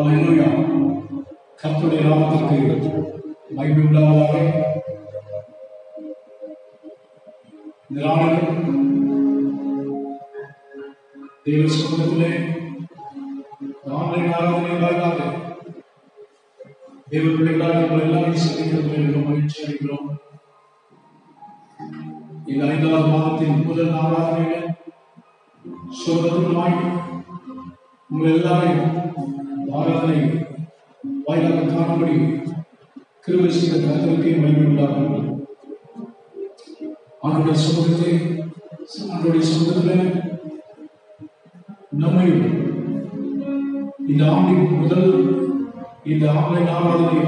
அல்லேலூயா கத்துடைய நாமத்திற்கு மகிமை உண்டாவதாக. இந்த நாளில் தேவ சமூகத்திலே ஆன்லைன் ஆராதனை தேவ பிள்ளைகளாக உங்கள் எல்லாரையும் சந்திக்கிறதுல மிக மகிழ்ச்சி அடைகிறோம். இந்த ஐந்தாவது மாதத்தின் முதல் ஆராதனையில உங்கள் எல்லாரையும் ஆராதனை வாயிலாக காணும்படி கிருபை செய்த கருத்திற்கு மகிமை உண்டாகும் ஆண்டுடைய சமூகத்தை ஆண்டுடைய சமூகத்தில் நம்மை இந்த ஆண்டின் முதல் இந்த ஆன்லைன் ஆராதனை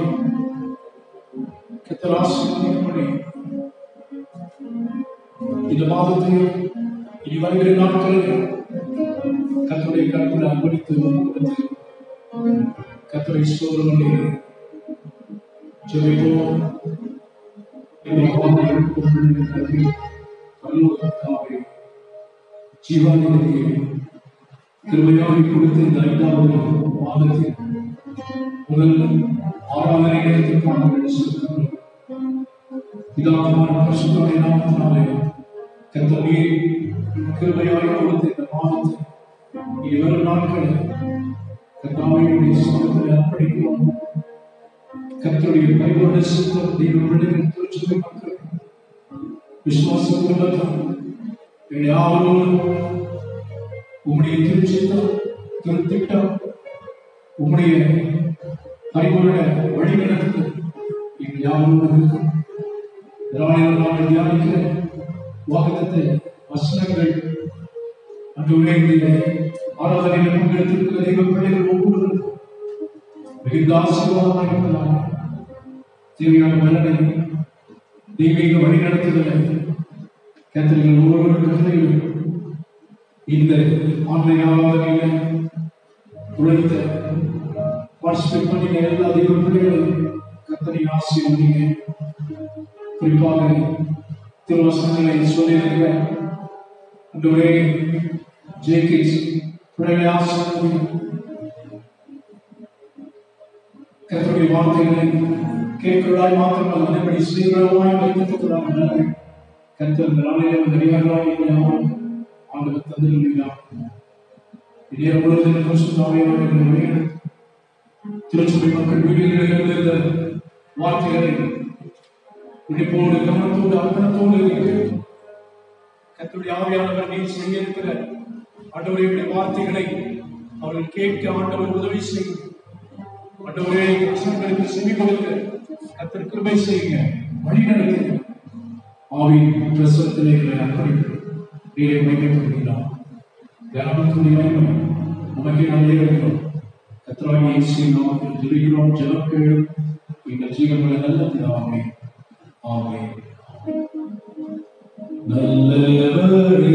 கத்தராசிரியப்படி இந்த மாதத்தில் இனி வருகிற நாட்களில் கத்தோடைய கருத்தில் அர்ப்பணித்து ஒப்புக்கொடுத்து கத்தரை சோதனை ஜெபிப்போம். ஜீவானிக்கு கிருபையாக கொடுத்த இந்த ஐந்தாவது மாதத்தில் முதல் ஆராதனை நேரத்திற்கான பிதாவான பரிசுத்தருடைய நாமத்தினாலே கர்த்தரே கிருபையாக கொடுத்த இந்த மாதத்தை இவர் நாட்களில் கர்த்தாவையுடைய சமூகத்தில் அர்ப்பணிக்கிறோம். கர்த்தருடைய பரிபூர்ண சித்தம் தெய்வ பிள்ளைகள் மக்கள் விசுவாச குடும்பத்தார் எங்கள் திருச்சித்தம் திருத்திட்டம் உம்முடைய பரிபூர்ண வழிநடத்து எங்கள் யாவரோடும் இருக்கும். நாங்கள் தியானிக்கிற வாகனத்தை வசனங்கள் அன்று உலகிலே ஆராதனையில் பங்கெடுத்திருக்கிற தெய்வ பிள்ளைகள் ஒவ்வொருவருக்கும் மிகுந்த ஆசீர்வாதமாக இருக்கலாம் தேவையான பலனை தெய்வீக வழிநடத்துதலை கத்திரிகள் ஒவ்வொரு கருத்தையும் இந்த ஆன்லைன் ஆராதனையில உழைத்த பார்ட்டிசிபேட் பண்ணின எல்லா தெய்வ பிள்ளைகளும் கத்தனை ஆசீர்வதிங்க. குறிப்பாக திருவசனங்களை சொல்லியிருக்கிற அந்த ஒரே ஜேகேஸ் பிள்ளைகளை ஆசீர்வதிங்க கர்த்தருடைய வார்த்தைகளை கேட்கிறதாய் மாத்திரமல்ல அதன்படி சீக்கிரமாய் வைத்திருக்கிறார் நன்மை கர்த்தர் இந்த நாளிலே நிறைவேறாய் இல்லாமல் ஆண்டவர் தந்திருக்கிறார் இதே பொழுது பரிசுத்தாவியானவர்கள் திருச்சபை மக்கள் வீடுகளில் இருந்த வார்த்தைகளை விழிப்போடு கவனத்தோடு அர்ப்பணத்தோடு கேட்டு கர்த்தருடைய ஆவியானவர் நீ செய்ய இருக்கிற ஆண்டவருடைய வார்த்தைகளை அவர்கள் கேட்க ஆண்டவர் உதவி செய்யும். ஆண்டவரே வசனங்களுக்கு செவி கொடுக்க கத்தர் கிருபை செய்யுங்க வழி நடத்துங்க. ஆவின் பிரசத்திலே எங்களை அர்ப்பணிக்கிறோம் நீரை மையப்படுகிறார் தியானத்துடைய மகிமை உமக்கு நாம் ஏறுகிறோம் கத்தராகி இயேசு நாமத்தில் ஜெபிக்கிறோம் ஜலம் கேளும். எங்கள் ஜீவங்களை நல்ல பிதாவே ஆமே நல்லவரே.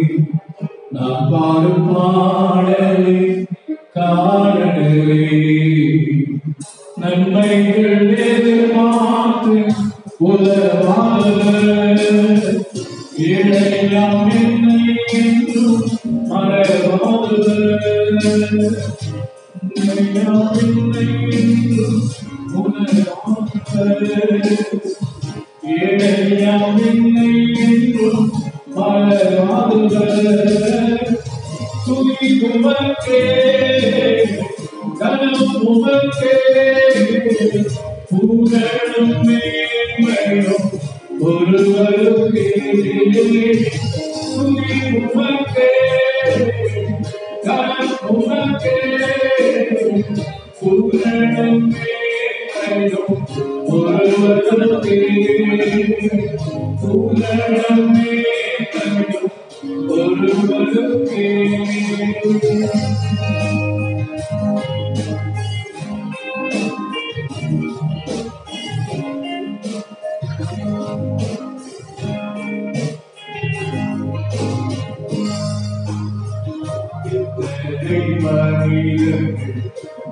Martyria,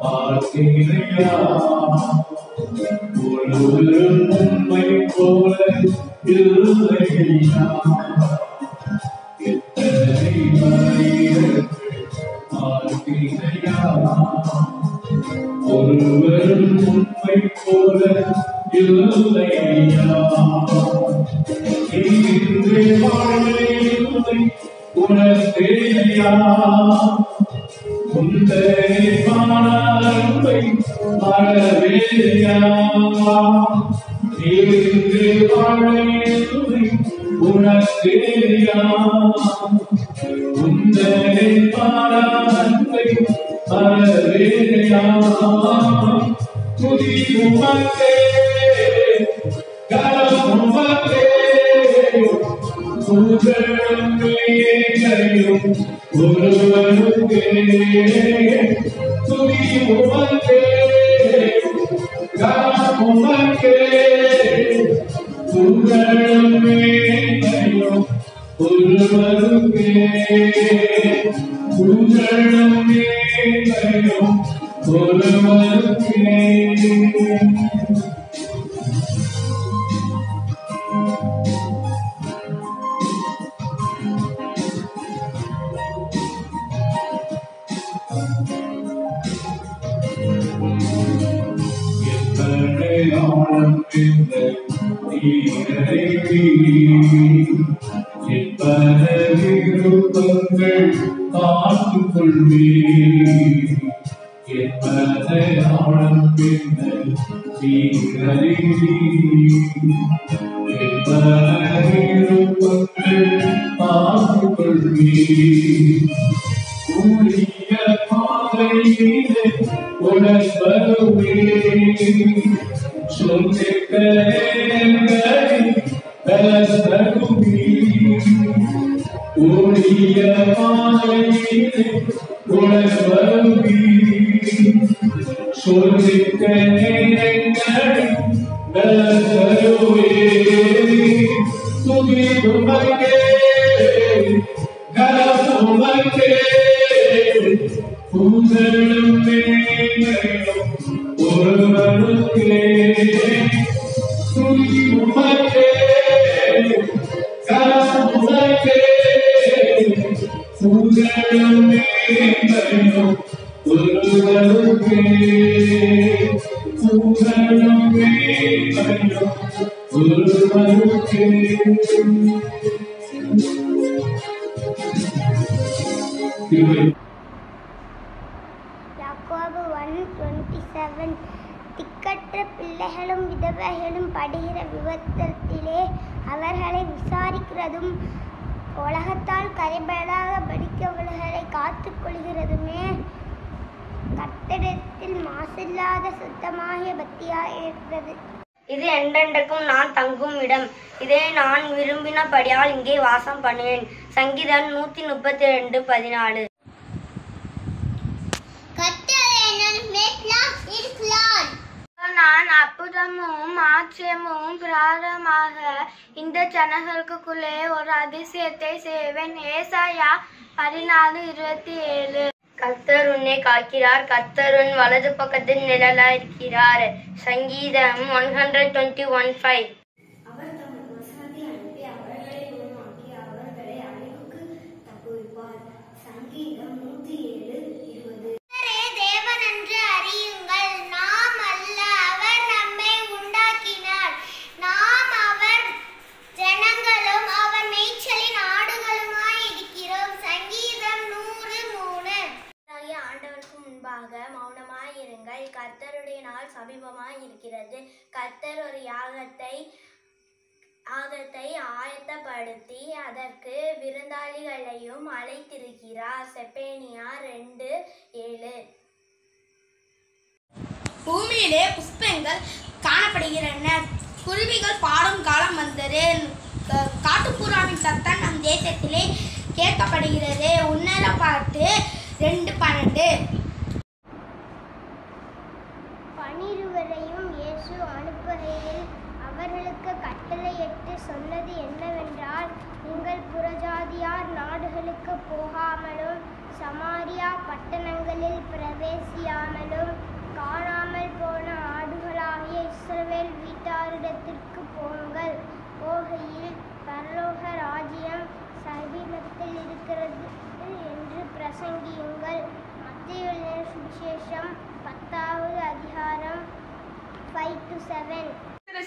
Martyria, விருப்பங்கள் காத்துக் கொள்வே எத்தனை ஆனந்த நீரை எத்தனை விருப்பங்கள் காத்துக் கொள்வே கூடிய பாதையிலே உணர்வருவே சொல்லுகிறேன் கொள்கிறதுமே கர்த்தரிடத்தில் மாசில்லாத சுத்தமாகிய பக்தியாய் இருக்கிறது இது என்றென்றைக்கும் நான் தங்கும் இடம் இதை நான் விரும்பினபடியால் இங்கே வாசம் பண்ணுவேன் சங்கீதம் நூத்தி முப்பத்தி ரெண்டு பதினாலு நான் அற்புதமும் ஆச்சரியமும் பிராரமாக இந்த ஜனங்களுக்குள்ளே ஒரு அதிசயத்தை செய்வேன் ஏசாயா பதினாலு இருபத்தி ஏழு கர்த்தர் உன்னை காக்கிறார். கர்த்தர் உன் வலது பக்கத்தில் நிழலாயிருக்கிறார். சங்கீதம் one hundred twenty one five சங்கீதம் நூத்தி ஏழு இருபது. தேவன் என்று அறியுங்கள். நாம் அல்ல அவர் நம்மை உண்டாக்கினார் நாம் அவர் ஜனங்களும் அவர் மேய்ச்சலின் ஆடுகளுமாய் இருக்கிறோம் சங்கீதம் நூறு மூணு ஆண்டவருக்கு முன்பாக மௌனமாயிருங்கள். கர்த்தருடைய நாள் சமீபமாய் இருக்கிறது கர்த்தர் ஒரு யாகத்தை யாகத்தை ஆயத்தப்படுத்தி அதற்கு விருந்தாளிகளையும் அழைத்திருக்கிறார். செப்பேனியா ரெண்டு ஏழு. பூமியிலே புஷ்பங்கள் காணப்படுகின்றன. குருவிகள் பாடும் காலம் வந்தது. காட்டுப்புறாவின் சத்தம் நம் தேசத்திலே கேட்கப்படுகிறது. உன்னர பார்த்து ரெண்டு பன்னெண்டு. சொன்னது என்னவென்றால் உங்கள் புறஜாதியார் நாடுகளுக்கு போகாமலும் சமாரியா பட்டணங்களில் பிரவேசியாமலும் காணாமல் போன ஆடுகளாகிய இஸ்ரவேல் வீட்டாரிடத்திற்கு போங்கள். போகையில் பரலோக ராஜ்யம் சமீபத்தில் இருக்கிறது என்று பிரசங்கியுங்கள். மத்திய சுவிசேஷம் பத்தாவது அதிகாரம் ஃபைவ் டு செவன்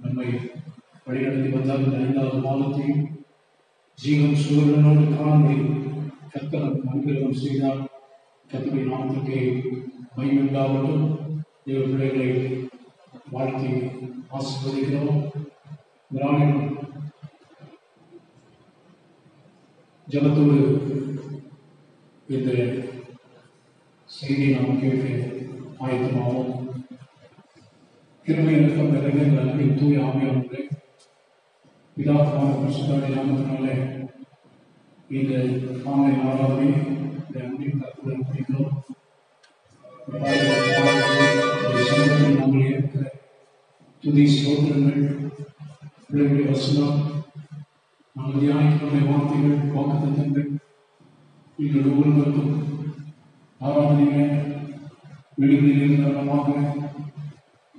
நம்மை வழிநடத்தி வந்தால் இந்த ஐந்தாவது மாதத்தையும் ஜீவன் சூழலோடு காணி கத்தனம் அனுகிரகம் செய்தால் கத்தனை நாமத்துக்கு மகிமையுண்டாகட்டும் தேவ பிள்ளைகளை வாழ்த்தி ஆசிர்வதிக்கிறோம். கிராமம் நாளில் ஜபத்தோடு இந்த செய்தியை நாம் கேட்டு ஆயத்தமாகும் கிருமை இறக்கம் நிறைந்த இந்த அன்பின் தூய ஆவியானவர்களே பிதாத்மான பரிசுத்தாடி நாமத்தினாலே இந்த ஆன்லைன் ஆராதனை இந்த அன்பின் தற்போது முடிந்தோம் நாங்கள் இருக்கிற துதி சோதனங்கள் பிள்ளைகளுடைய வசனம் நாங்கள் தியானிக்கிற வார்த்தைகள் வாக்குத்தங்கள் நீங்கள் ஒவ்வொருவருக்கும் ஆராதனைங்க வெளிகளில்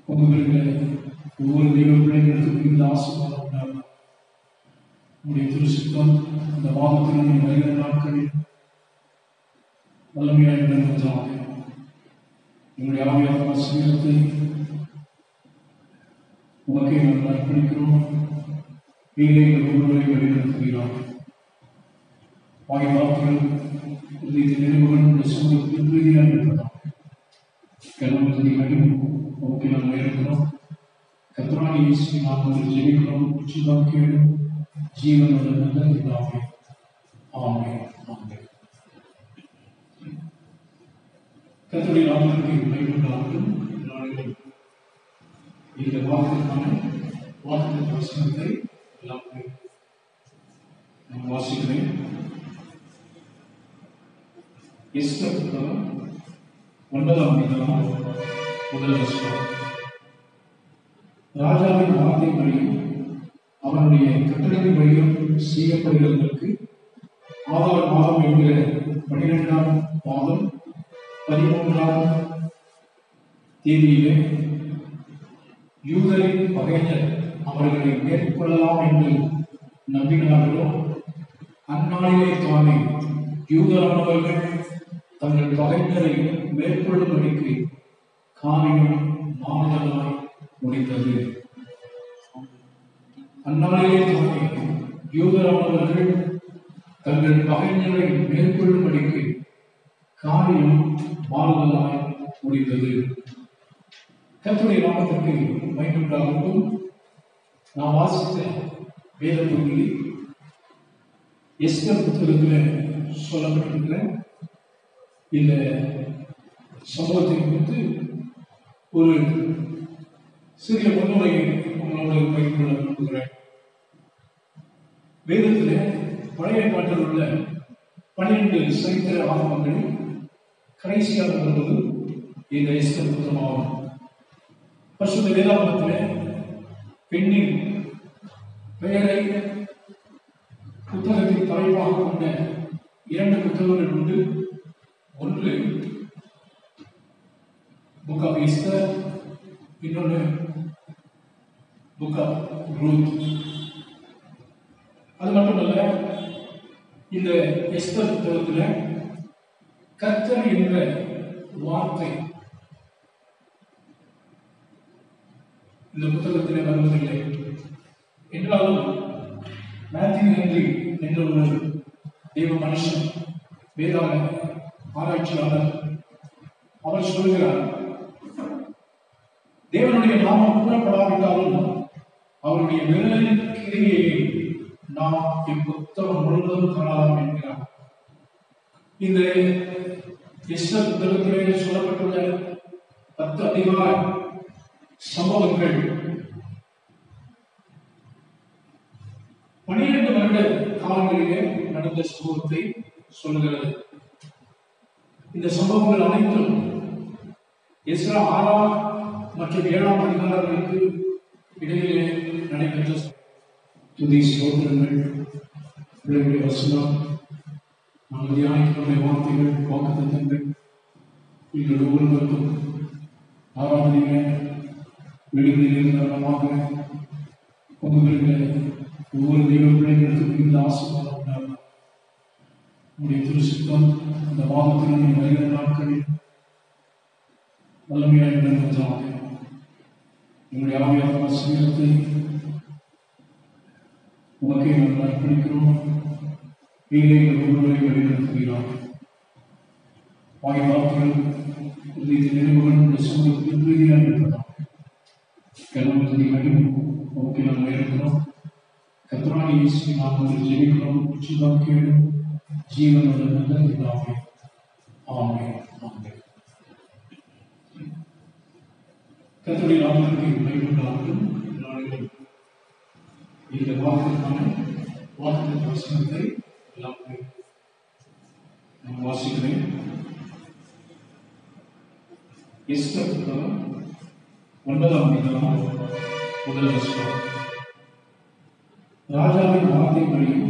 காரணமாக உங்களுடைய ஒவ்வொரு தெய்வ பிள்ளைகளுக்கும் இந்த ஆசீர்வாதம் உண்டாகும் உங்களுடைய திருசுத்தம் இந்த மாதத்தினுடைய வருகிற நாட்களில் வல்லமையாக நிறைவேற்றலாம் எங்களுடைய ஆவியான சமீபத்தை உமக்கே நாங்கள் அர்ப்பணிக்கிறோம். நீங்களே எங்கள் ஒவ்வொருவரை வழிநடத்துகிறோம் வாய் வார்த்தைகள் நினைவுகள் சமூகத்தில் உறுதியாக இருக்கலாம் கல்வம் துணி மகிமை நம்ம இருக்கிறோம் கத்ராணி இயேசு நாங்கள் ஜெபிக்கிறோம். உச்சிதான் கேடு. ஜீவனோட நல்ல இதாமே ஆமே ஆமே கத்தோடைய நாமத்திற்கு மகிழ்வுண்டாகட்டும் நாளில் இந்த வாரத்திற்கான வார்த்தை வசனத்தை எல்லாமே நான் வாசிக்கிறேன். எஸ்தர் புத்தகம் ஒன்பதாம் அதிகாரம் முதல் வசனம். ராஜாவின் வார்த்தைப்படியும் அவனுடைய கட்டளைப்படியும் செய்யப்படுகிறதற்கு ஆதார் மாதம் என்கிற பன்னிரெண்டாம் மாதம் பதிமூன்றாம் தேதியிலே யூதரின் பகைஞர் அவர்களை மேற்கொள்ளலாம் என்று நம்பினார்களோ அந்நாளிலே தானே யூதரானவர்கள் தங்கள் பகைஞரை மேற்கொள்ளும்படிக்கு காரியம் மாறுதலாய் முடிந்தது. அந்நாளிலே யூதரானவர்கள் தங்கள் பகைஞரை மேற்கொள்ளும்படிக்கு காரியம் மாறுதலாய் முடிந்தது. கத்துடைய நாமத்திற்கு மைண்டுண்டாகவும் நான் வாசித்த வேத பகுதி எஸ்கர் புத்தகத்தில் சொல்லப்பட்டிருக்கிறேன் இந்த சமூகத்தை குறித்து ஒரு சிறிய முன்னுரையை உங்களோடு பகிர்ந்து கொள்ள விரும்புகிறேன். வேதத்தில் பழைய பாட்டில் உள்ள பன்னிரண்டு சரித்திர ஆகமங்களில் கடைசியாக வருவது இந்த எஸ்தர் புத்தமாகும் பசுத்த வேதாகமத்தில் பெண்ணின் பெயரை புத்தகத்தின் தலைப்பாக கொண்ட இரண்டு புத்தகங்கள் உண்டு. ஒன்று புக் ஆஃப் ஈஸ்டர் இன்னொன்று புக் ஆஃப் ரூத் அது மட்டுமல்ல இந்த எஸ்தர் புத்தகத்தில் கர்த்தர் என்ற வார்த்தை இந்த புத்தகத்தில் வருவதில்லை. என்றாலும் மேத்யூ ஹென்றி என்ற ஒரு தெய்வ மனுஷன் வேதாள ஆராய்ச்சியாளர். அவர் சொல்கிறார் தேவனுடைய நாமம் கூறப்படாவிட்டாலும் அவருடைய விரலின் கிரியை நாம் இப்புத்தகம் முழுவதும் காணலாம் என்கிறார். இந்த எஸ்எல் புத்தகத்திலே சொல்லப்பட்டுள்ள பத்து அதிகார சம்பவங்கள் பனிரெண்டு வருட காலங்களிலே நடந்த சம்பவத்தை சொல்லுகிறது. இந்த சம்பவங்கள் அனைத்தும் எஸ்ரா ஆறாம் மற்றும் ஏழாம் அதிகாரங்களுக்கு இடையிலே நடைபெற்ற துதி சோதனங்கள் பிள்ளைகளுடைய வசனம் நாங்கள் தியானிக்கிற வார்த்தைகள் வாக்குத்தத்தங்கள் எங்கள் ஒவ்வொருவருக்கும் ஆராதனைங்க விடுதலையில் காரணமாக உங்களுக்கு ஒவ்வொரு தெய்வ பிள்ளைகளுக்கும் இந்த ஆசீர்வாதம் உண்டாகும் உடைய திருசுத்தம் இந்த மாதத்திலும் வருகிற நாட்களில் வல்லமையாக நடந்ததாக எங்களுடைய ஆவியான சமீபத்தை உமக்கே நாங்கள் அர்ப்பணிக்கிறோம் நீங்களே எங்கள் ஒவ்வொருவரை வழிநடத்துகிறார் வாய் வார்த்தைகள் உதயத்தின் நினைவுகள் உடைய சமூகத்தில் பிரீதியாக இருப்பதாம் கனம் துதி மகிமும் உமக்கு நாங்கள் இருக்கிறோம் கத்ராணி இயேசு நாமத்தில் ஜெபிக்கிறோம் உச்சிதான் கேளும் ஜீவனுள்ள நல்ல பிதாவே ஆமென் ஆமென் கர்த்தருடைய நாமத்திற்கு மகிமையுண்டாகட்டும் நாடுகள் இந்த வாக்குக்கான வாக்கு வசனத்தை எல்லாம் நான் வாசிக்கிறேன் எஸ்தர் புத்தகம் ஒன்பதாம் அதிகாரம் முதல் வசனம் ராஜாவின் வார்த்தைப்படியும்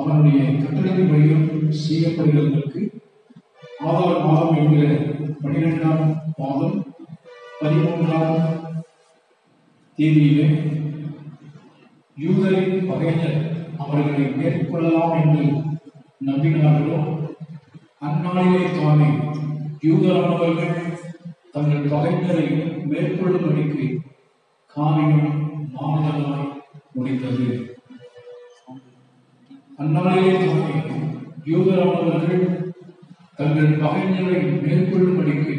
அவனுடைய கட்டளைப்படியும் செய்யப்படுகிறதற்கு ஆதார மாதம் என்கிற பனிரெண்டாம் மாதம் பதிமூன்றாம் தேதியிலே யூதரின் பகைஞர் அவர்களை மேற்கொள்ளலாம் என்று நம்பினார்களோ அந்நாளிலே தானே யூதரானவர்கள் தங்கள் பகைஞரை மேற்கொள்ளும்படிக்கு காரியம் மாறுதலாய் முடிந்தது. அந்நாளிலே தானே யூதரானவர்கள் தங்கள் பகைஞரை மேற்கொள்ளும்படிக்கு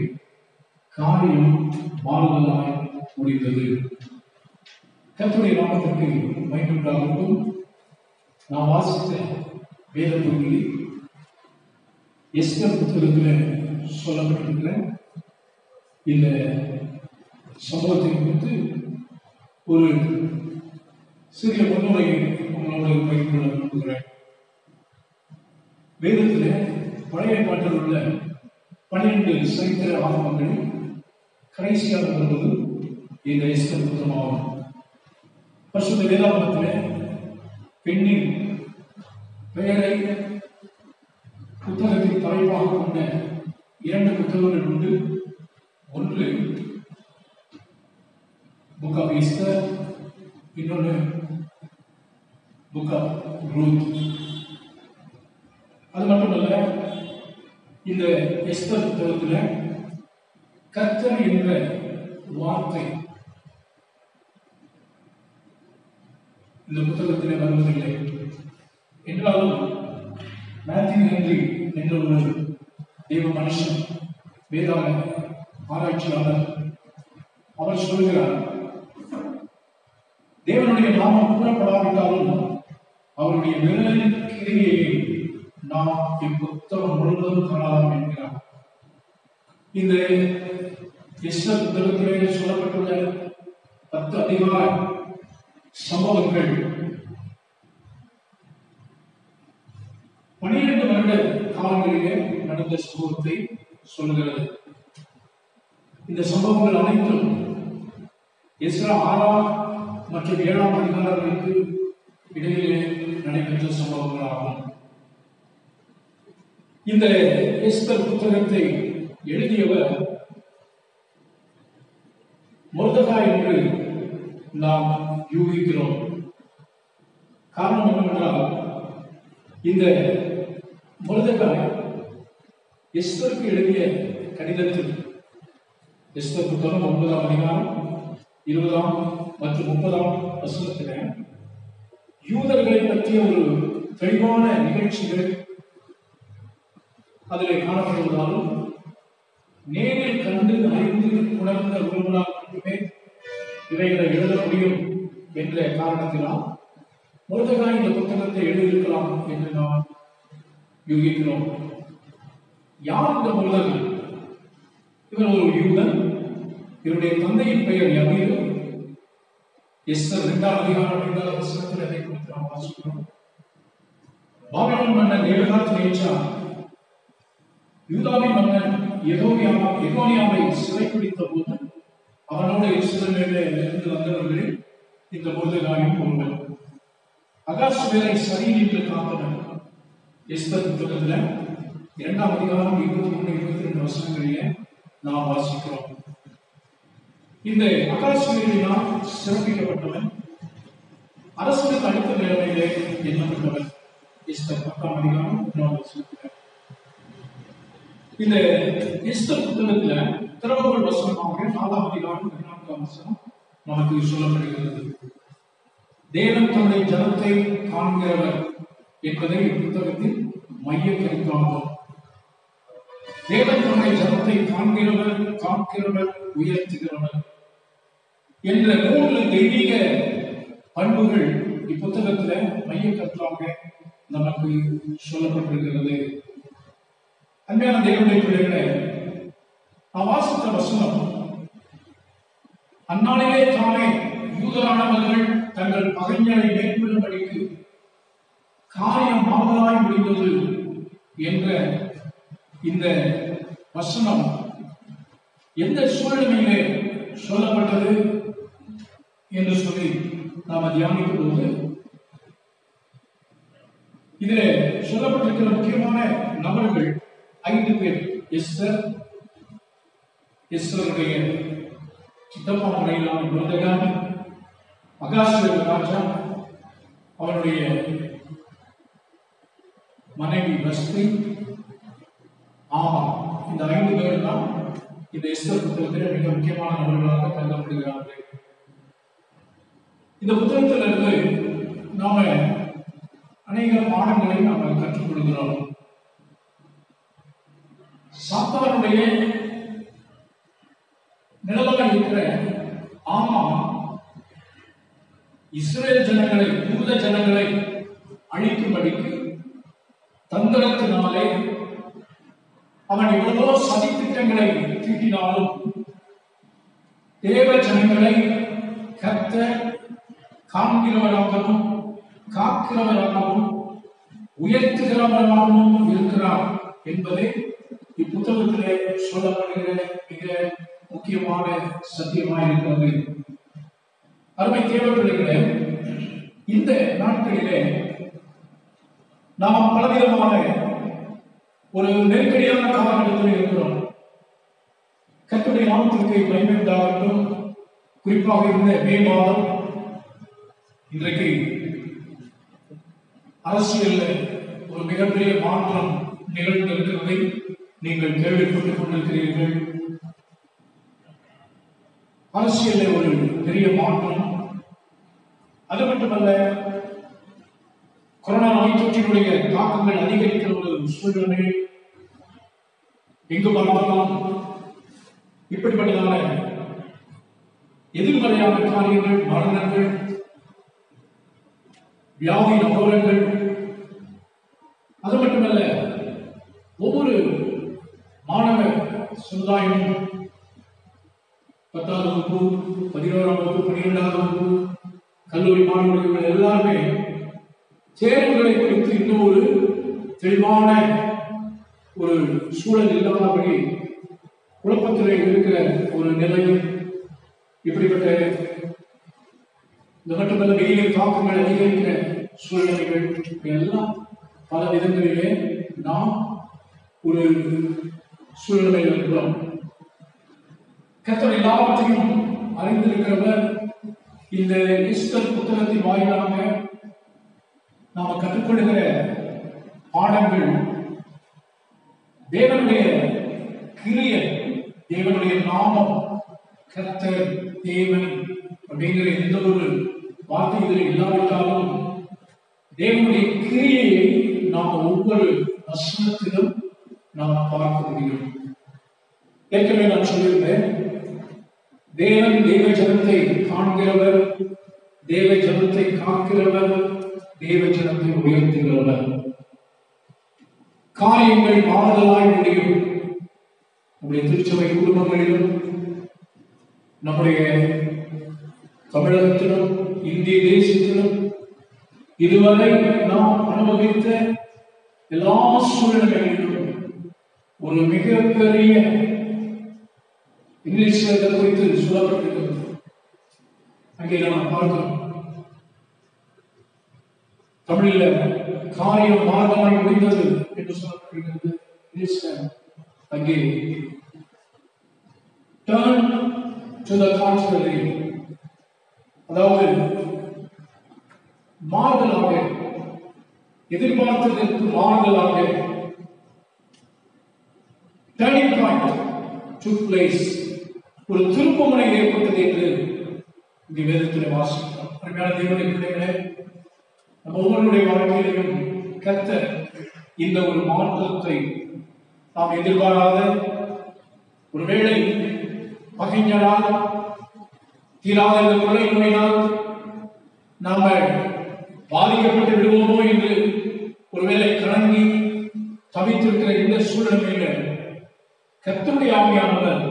காரியம் மாறுதலாய் முடிந்தது. கத்துடைய நாமத்திற்கு இருக்கும் நான் வாசித்த வேத பகுதி எஸ்கர் புத்தகத்தில் சொல்லப்பட்டிருக்கிற இந்த சம்பவத்தை குறித்து ஒரு சிறிய முன்னுரையை உங்களோட பகிர்ந்து கொள்ள விரும்புகிறேன். வேதத்தில் பழைய பாட்டில் உள்ள பன்னிரண்டு சரித்திர ஆகமங்களில் கடைசியாக வருவது இந்த எஸ்தர் புத்தமாகும் பரிசுத்த வேதாகமத்தில் பெண்ணின் பெயரை புத்தகத்தின் தலைப்பாக கொண்ட இரண்டு புத்தகங்கள் உண்டு. ஒன்று புக் ஆஃப் எஸ்தர் இன்னொன்று புக் ஆஃப் ரூத் அது அல்ல இந்த எஸ்பர் புத்தகத்தில் கர்த்தர் என்ற வார்த்தை இந்த புத்தகத்தில் வருவதில்லை. என்றாலும் மேத்யூ ஹென்றி என்ற ஒரு தெய்வ மனுஷன் வேதாள ஆராய்ச்சியாளர் அவர் சொல்கிறார் தேவனுடைய நாமம் கூறப்படாவிட்டாலும் அவருடைய விரலின் கிரியையை நாம் இப்புத்தகம் முழுவதும் காணலாம் என்கிறார் இந்த எஸ்டர் புத்தகத்திலே சொல்லப்பட்டுள்ள பத்து அதிகார சம்பவங்கள் பனிரெண்டு வருட காலங்களிலே நடந்த சம்பவத்தை சொல்லுகிறது. இந்த சம்பவங்கள் அனைத்தும் இஸ்ரா ஆறாம் மற்றும் ஏழாம் அதிகாரங்களுக்கு இடையிலே நடைபெற்ற சம்பவங்களாகும். இந்த எஸ்தர் புத்தகத்தை எழுதியவர் மொர்தகா என்று நாம் யூகிக்கிறோம். காரணம் என்னவென்றால் இந்த மொர்தகாய் எஸ்தருக்கு எழுதிய கடிதத்தில் எஸ்தர் புத்தகம் ஒன்பதாம் அதிகாரம் இருபதாம் மற்றும் முப்பதாம் வசனத்தில் யூதர்களை பற்றிய ஒரு தெளிவான நிகழ்ச்சிகள் அதிலே காணப்படுவதாலும் நேரில் கண்டு அறிந்து உணர்ந்த ஒருவரால் மட்டுமே இவைகளை எழுத முடியும் என்ற காரணத்தினால் முருதகாய் இந்த புத்தகத்தை எழுதியிருக்கலாம் என்று நாம் யூகிக்கிறோம். யார் இந்த முருகன்? இவர் ஒரு யூதன். இவருடைய தந்தையின் பெயர் யமீர் எஸ்தர் இரண்டாம் அதிகாரம் இரண்டாவது வசனத்தில் அதை குறித்து நாம் வாசிக்கிறோம். பாபிலோன் மன்னன் நேபுகாத் நேச்சார் யூதாவின் மன்னன் எகோனியா எகோனியாவை சிறைப்பிடித்த போது அவனோடு இஸ்ரவேலிலே இருந்து வந்தவர்களில் இந்த முருதகாயும் ஒருவன் அகாஸ்வேரை சரி என்று காத்தவன் எஸ்தர் புத்தகத்துல இரண்டாம் அதிகாரம் இருபத்தி ஒன்று இருபத்தி ரெண்டு வருஷங்களிலே நாம் வாசிக்கிறோம். இந்த அகாஸ்வேரினால் சிறப்பிக்கப்பட்டவன். அரசுக்கு அடுத்த நிலைமையிலே எண்ணப்பட்டவன். எஸ்தர் பத்தாம் அதிகாரம் ஒன்றாம் வசனத்தில். இந்த எஸ்தர் புத்தகத்துல திறவுகள் வசனமாக நாலாம் அதிகாரம் பதினான்காம் வசனம் நமக்கு சொல்லப்படுகிறது. தேவன் தன்னுடைய ஜனத்தை காண்கிறவர் என்பதை புத்தகத்தில் மைய கருத்தாகும் தேவன் தன்னுடைய ஜனத்தை காண்கிறவர் காக்கிறவர் உயர்த்துகிறவர் என்ற மூன்று தெய்வீக பண்புகள் இப்புத்தகத்துல மைய கருத்தாக நமக்கு சொல்லப்பட்டிருக்கிறது. அன்பான தேவனுடைய பிள்ளைகளே நான் வாசித்த வசனம் அந்நாளிலே தானே யூதரானவர்கள் தங்கள் பகைஞரை மேற்கொள்ளும்படிக்கு காரியம் மாதலாய் முடிந்தது என்ற இந்த வசனம் எந்த சூழ்நிலையிலே சொல்லப்பட்டது என்று சொல்லி நாம் தியானிக்கும் போது இதில் சொல்லப்பட்டிருக்கிற முக்கியமான நபர்கள் ஐந்து பேர் எஸ்தர் எஸ்தருடைய சித்தப்பா முறையிலான முருதகான் அகாசுவ ராஜா அவருடைய மனைவி வஸ்தி ஆமா இந்த ஐந்து பேர் தான் இந்த எஸ்தர் புத்தகத்தில் மிக முக்கியமான நபர்களாக கருதப்படுகிறார்கள். இந்த புத்தகத்திலிருந்து நாம அநேக பாடங்களை நாம் கற்றுக் கொடுக்கிறோம் சாத்தானுடைய நிலவர இருக்கிற ஆமா இஸ்ரேல் ஜனங்களை பூத ஜனங்களை அழிக்கும்படிக்கு தந்திரத்தினாலே அவன் எவ்வளவோ சதித்திட்டங்களை தீட்டினாலும் தேவ ஜனங்களை கத்த காண்கிறவராகவும் காக்கிறவராகவும் உயர்த்துகிறவராகவும் இருக்கிறார் என்பதே இப்புத்தகத்திலே சொல்லப்படுகிற மிக முக்கியமான சத்தியமாக இருக்கிறது அருமை தேவைப்படுகிற இந்த நாட்களிலே நாம் பலவிதமான ஒரு நெருக்கடியான காலகட்டத்தில் இருக்கிறோம். கத்துடைய நாமத்திற்கு பயன்படுத்தாகட்டும் குறிப்பாக இந்த மே மாதம் இன்றைக்கு அரசியல் ஒரு மிகப்பெரிய மாற்றம் நிகழ்ந்திருக்கிறதை. நீங்கள் கேள்விப்பட்டுக் கொண்டிருக்கிறீர்கள். அரசியலில் ஒரு பெரிய மாற்றம். அது மட்டுமல்ல கொரோனா நோய் தொற்றினுடைய தாக்கங்கள் அதிகரிக்கிற ஒரு சூழ்நிலை எங்கு பார்த்தாலும் இப்படிப்பட்டதான எதிர்மறையான காரியங்கள் மரணங்கள் வியாதி நபரங்கள் அது மட்டுமல்ல ஒவ்வொரு மாணவ சமுதாயமும் பத்தாவது வகுப்பு பதினோராம் வகுப்பு பன்னிரெண்டாவது வகுப்பு கல்லூரி மாணவர்கள் எல்லாருமே தேர்வுகளை குறித்து இன்னும் ஒரு தெளிவான ஒரு சூழல் இல்லாதபடி குழப்பத்திலே இருக்கிற ஒரு நிலை இப்படிப்பட்ட இந்த மட்டுமல்ல வெயிலில் தாக்கங்கள் அதிகரிக்கிற சூழ்நிலைகள் எல்லாம் பல விதங்களிலே நாம் ஒரு சூழ்நிலையில் இருக்கிறோம் கத்தர் எல்லாவற்றையும் அறிந்திருக்கிறவர் இந்த ஈஸ்டர் புத்தகத்தின் வாயிலாக நாம கற்றுக்கொள்கிற பாடங்கள். தேவனுடைய கிரிய தேவனுடைய நாமம் கர்த்தர் தேவன் அப்படிங்கிற எந்த ஒரு வார்த்தை இதில் இல்லாவிட்டாலும் தேவனுடைய கிரியையை நாம் ஒவ்வொரு வசனத்திலும் நாம் பார்க்க முடியும். ஏற்கனவே நான் சொல்லியிருந்தேன் தேவன் தேவ ஜனத்தை காண்கிறவர் தேவ ஜனத்தை காக்கிறவர் தேவ ஜனத்தை உயர்த்துகிறவர். காரியங்கள் மாறுதலாய் முடியும். நம்முடைய திருச்சபை குடும்பங்களிலும் நம்முடைய தமிழகத்திலும் இந்திய தேசத்திலும் இதுவரை நாம் அனுபவித்த எல்லா சூழ்நிலைகளிலும் ஒரு மிகப்பெரிய இங்கிலீஷ்ல இதை குறித்து சொல்லப்பட்டிருக்கிறது. அங்கே நாம் பார்க்கிறோம். தமிழில் காரியம் மார்க்கமாய் முடிந்தது என்று சொல்லப்பட்டிருக்கிறது. இங்கிலீஷ்ல அங்கே டர்ன் டு த கான்ட்ரரி அதாவது மாறுதலாக எதிர்பார்த்ததற்கு மாறுதலாக டேர்னிங் பாயிண்ட் டுக் பிளேஸ் ஒரு திருப்பமுனை ஏற்பட்டது என்று இங்கே வேதத்தில் வாசிக்கிறோம். அருமையான தேவனுடைய பிள்ளைகளே நம்ம ஒவ்வொருடைய வாழ்க்கையிலும் கத்த இந்த ஒரு மாற்றத்தை நாம் எதிர்பாராத ஒருவேளை பகைஞரால் தீராத இந்த கொலை நோயினால் நாம பாதிக்கப்பட்டு விடுவோமோ என்று ஒருவேளை கலங்கி தவித்திருக்கிற இந்த சூழ்நிலையில கத்தருடைய ஆவியானவர்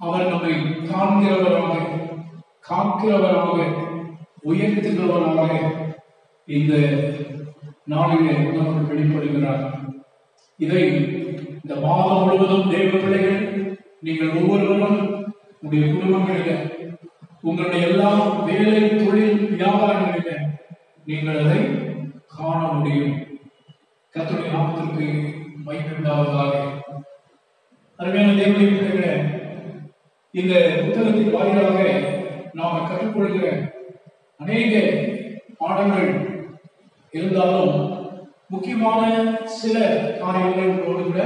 அவர் நம்மை காண்கிறவராக காக்கிறவராக உயர்த்துகிறவராக இந்த நாளிலே நமக்கு வெளிப்படுகிறார். இதை இந்த மாதம் முழுவதும் தெய்வ பிள்ளைகள் நீங்கள் ஒவ்வொருவரும் உங்களுடைய குடும்பங்களில உங்களுடைய எல்லா வேலை தொழில் வியாபாரங்களில நீங்கள் அதை காண முடியும். கத்துடைய நாமத்திற்கு மகிழ்ந்தாவதாக அருமையான தேவனை பிள்ளைகளே இந்த புத்தகத்தின் வாயிலாக நாம கற்றுக்கொள்கிற அநேக பாடங்கள் இருந்தாலும் முக்கியமான சில காரியங்களை உங்களோடு கூட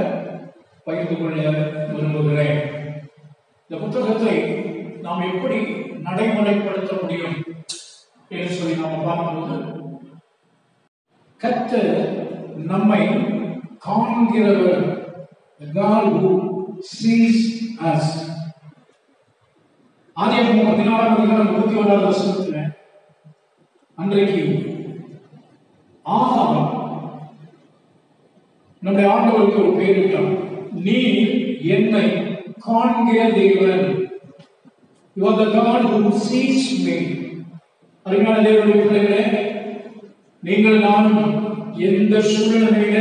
பகிர்ந்து கொள்ள விரும்புகிறேன். இந்த புத்தகத்தை நாம் எப்படி நடைமுறைப்படுத்த முடியும் என்று சொல்லி நாம் பார்க்கும்போது கத்து நம்மை காண்கிறவர் The sees us. ஆதியாகமம் பதினாறாம் அதிகாரம் முப்பத்தி ஓராவது வருஷத்துல அன்றைக்கு ஆகாம் நம்முடைய ஆண்டவருக்கு ஒரு பெயரிட்டான் நீ என்னை காண்கிற தேவன் You are the God who sees me. அருமையான தேவனுடைய பிள்ளைகளே நீங்கள் நானும் எந்த சூழ்நிலையில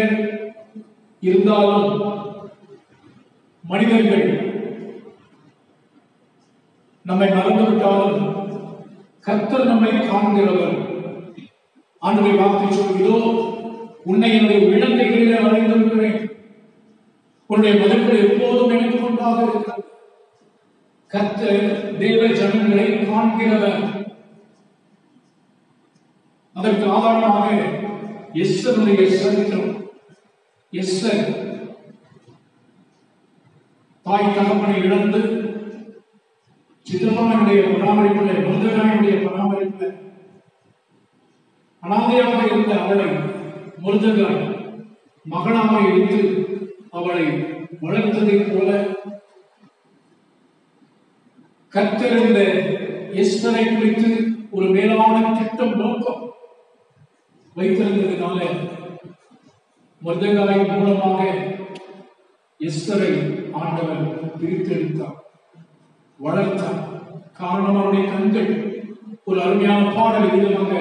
இருந்தாலும் மனிதர்கள் நம்மை மறந்துவிட்டாலும் கர்த்தர் நம்மை காண்கிறவர். ஆண்டுடைய வார்த்தை சொல்கிறோ உன்னை என்னுடைய விளங்கைகளிலே அறிந்திருக்கிறேன் உன்னுடைய மதங்கள் எப்போதும் எனக்கு முன்பாக இருக்கிறது கர்த்தர் தேவ ஜனங்களை காண்கிறவர். அதற்கு ஆதாரமாக எஸ்ஸருடைய சரித்திரம். எஸ்ஸர் தாய் தகப்பனை இழந்து சிதம்பரனுடைய பராமரிப்பில் முருதகாயுடைய பராமரிப்பில் அனாதையாக இருந்த அவளை முருதகாய் மகனாக எடுத்து அவளை வளர்த்ததைப் போல கத்திருந்த எஸ்தரை குறித்து ஒரு மேலான திட்டம் நோக்கம் வைத்திருந்ததுனால முருதகாய் மூலமாக எஸ்தரை ஆண்டவர் பிரித்தெடுத்தார். வளர்த்தார். காரணம் அவருடைய கண்கள். ஒரு அருமையான பாடல் விதமாக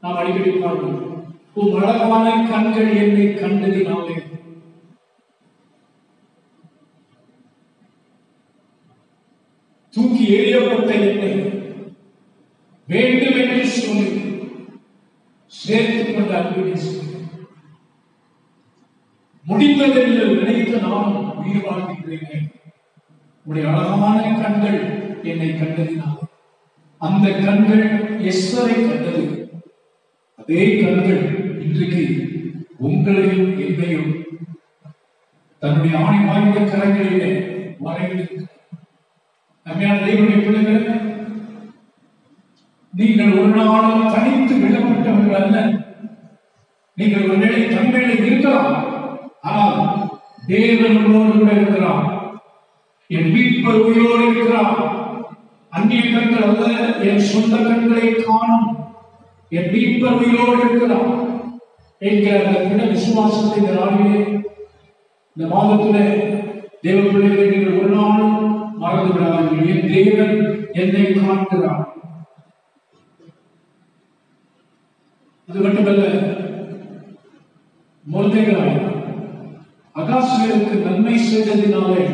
நாம் அடிக்கடி பாடுவோம் உன் அழகான கண்கள் என்னை கண்டதினாலே. தூக்கி எறியப்பட்ட என்னை. வேண்டும் என்று சொல்லி சேர்த்துக் கொண்ட அன்பினை சொல்லி முடிந்ததென்று நினைத்து நான் உயிர் வாழ்கின்றேன் உடைய அழகான கண்கள் என்னை கண்டதினால். அந்த கண்கள் எஸ்வரை கண்டது. அதே கண்கள் இன்றைக்கு உங்களையும் என்னையும் தன்னுடைய ஆணை வாய்ந்த கரங்களிலே வரைந்து நம்மையான தெய்வனுடைய பிள்ளைகள் நீங்கள் ஒரு நாளும் தனித்து விடப்பட்டவர்கள் அல்ல. நீங்கள் ஒரு வேளை தன்மையில இருக்கலாம். ஆனால் தேவன் உங்களோடு கூட இருக்கிறான் என் மீட்பர் உயிரோடு இருக்கிறான் அந்நிய கண்கள் அல்ல என் சொந்த கண்களை காணும். என் மீட்பர் உயிரோடு இருக்கிறான் என்கிற அந்த திட விசுவாசத்தை இந்த நாளிலே இந்த மாதத்திலே தேவ பிள்ளைகளை நீங்கள் ஒரு நாளும் மறந்து விடாதீர்கள். என் தேவன் என்னை காண்கிறார். அது மட்டுமல்ல முருதைகளாய் அகாசுவேருக்கு நன்மை செய்ததினாலே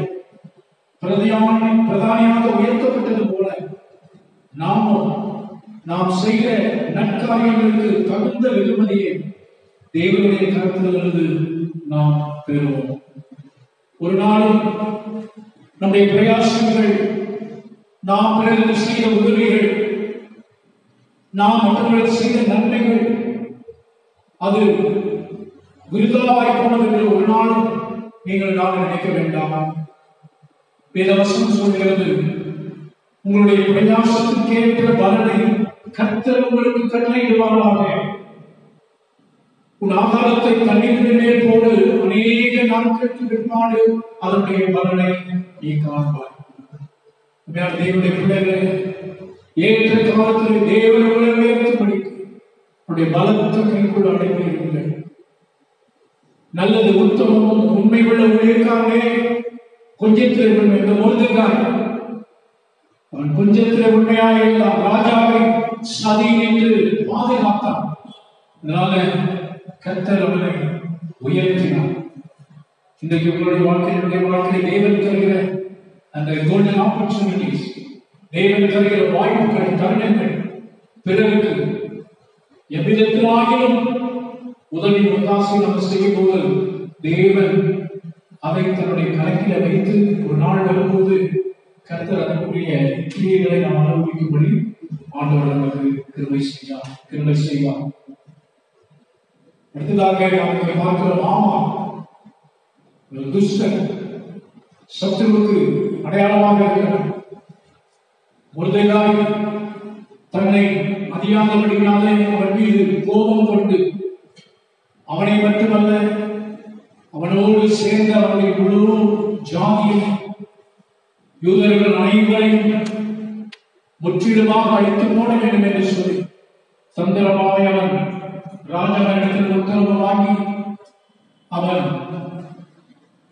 பிரதானி பிரதானியாக உயர்த்தப்பட்டது போல நாமும் நாம் செய்கிற நற்காரியங்களுக்கு தகுந்த வெகுமதியை தேவனுடைய கருத்திலிருந்து நாம் பெறுவோம். ஒரு நாளும் நம்முடைய பிரயாசங்கள் நாம் பிறகு செய்த உதவிகள் நாம் மற்றவர்கள் செய்த நன்மைகள் அது விருதாவாய் போனது என்று ஒரு நாளும் நீங்கள் நான் நினைக்க வேண்டாம். வேதவசம் சொல்கிறது உங்களுடைய பிரயாசத்துக்கேற்ற பலனை கர்த்தர் உங்களுக்கு கட்டளையிடுவாராக. உன் ஆகாரத்தை தண்ணீர் மேல் போடு அநேக நாட்களுக்கு பிற்பாடு அதனுடைய பலனை நீ காண்பாய். தேவனுடைய பிள்ளைகளே ஏற்ற காலத்தில் தேவன் உங்களை உயர்த்தும்படிக்கு உன்னுடைய பலத்த கைக்குள் அடைந்து இருக்கிறேன் நல்லது உத்தமமும் உண்மை உள்ள ஊழியக்காரனே கொஞ்சத்தில் இந்த முருதுகாய் அவன் கொஞ்சத்தில் உண்மையாக இருந்தான் ராஜாவை சதி என்று பாதுகாத்தான். அதனால கத்தர் அவனை உயர்த்தினார். இன்றைக்கு உங்களுடைய வாழ்க்கையினுடைய வாழ்க்கையை தேவன் தருகிற அந்த கோல்டன் ஆப்பர்ச்சுனிட்டிஸ் தேவன் தருகிற வாய்ப்புகள் தருணங்கள் பிறருக்கு எவ்விதத்திலாகிலும் உதவி ஒத்தாசை நம்ம செய்யும் போது தேவன் அதை தன்னுடைய கணக்கில வைத்து ஒரு நாள் வரும்போது கருத்தர் அதற்குரிய கிரியைகளை நாம் அனுபவிக்கும்படி ஆண்டவர் நமக்கு கிருபை செய்வார் கிருபை செய்வார். அடுத்ததாக நாம் இங்கே பார்க்கிறோம் ஆமா ஒரு துஷ்டன் சத்துருக்கு அடையாளமாக இருக்கிறார் முருதைகாய் தன்னை அறியாதபடினாலே அவன் மீது கோபம் கொண்டு அவனை மட்டுமல்ல அவனோடு சேர்ந்த அவனுடைய முழு ஜாதியும் யூதர்கள் அனைவரையும் முற்றிலுமாக அழித்து போட வேண்டும் என்று சொல்லி தந்திரமாக அவன் ராஜனிடத்தில் உத்தரவு வாங்கி அவன்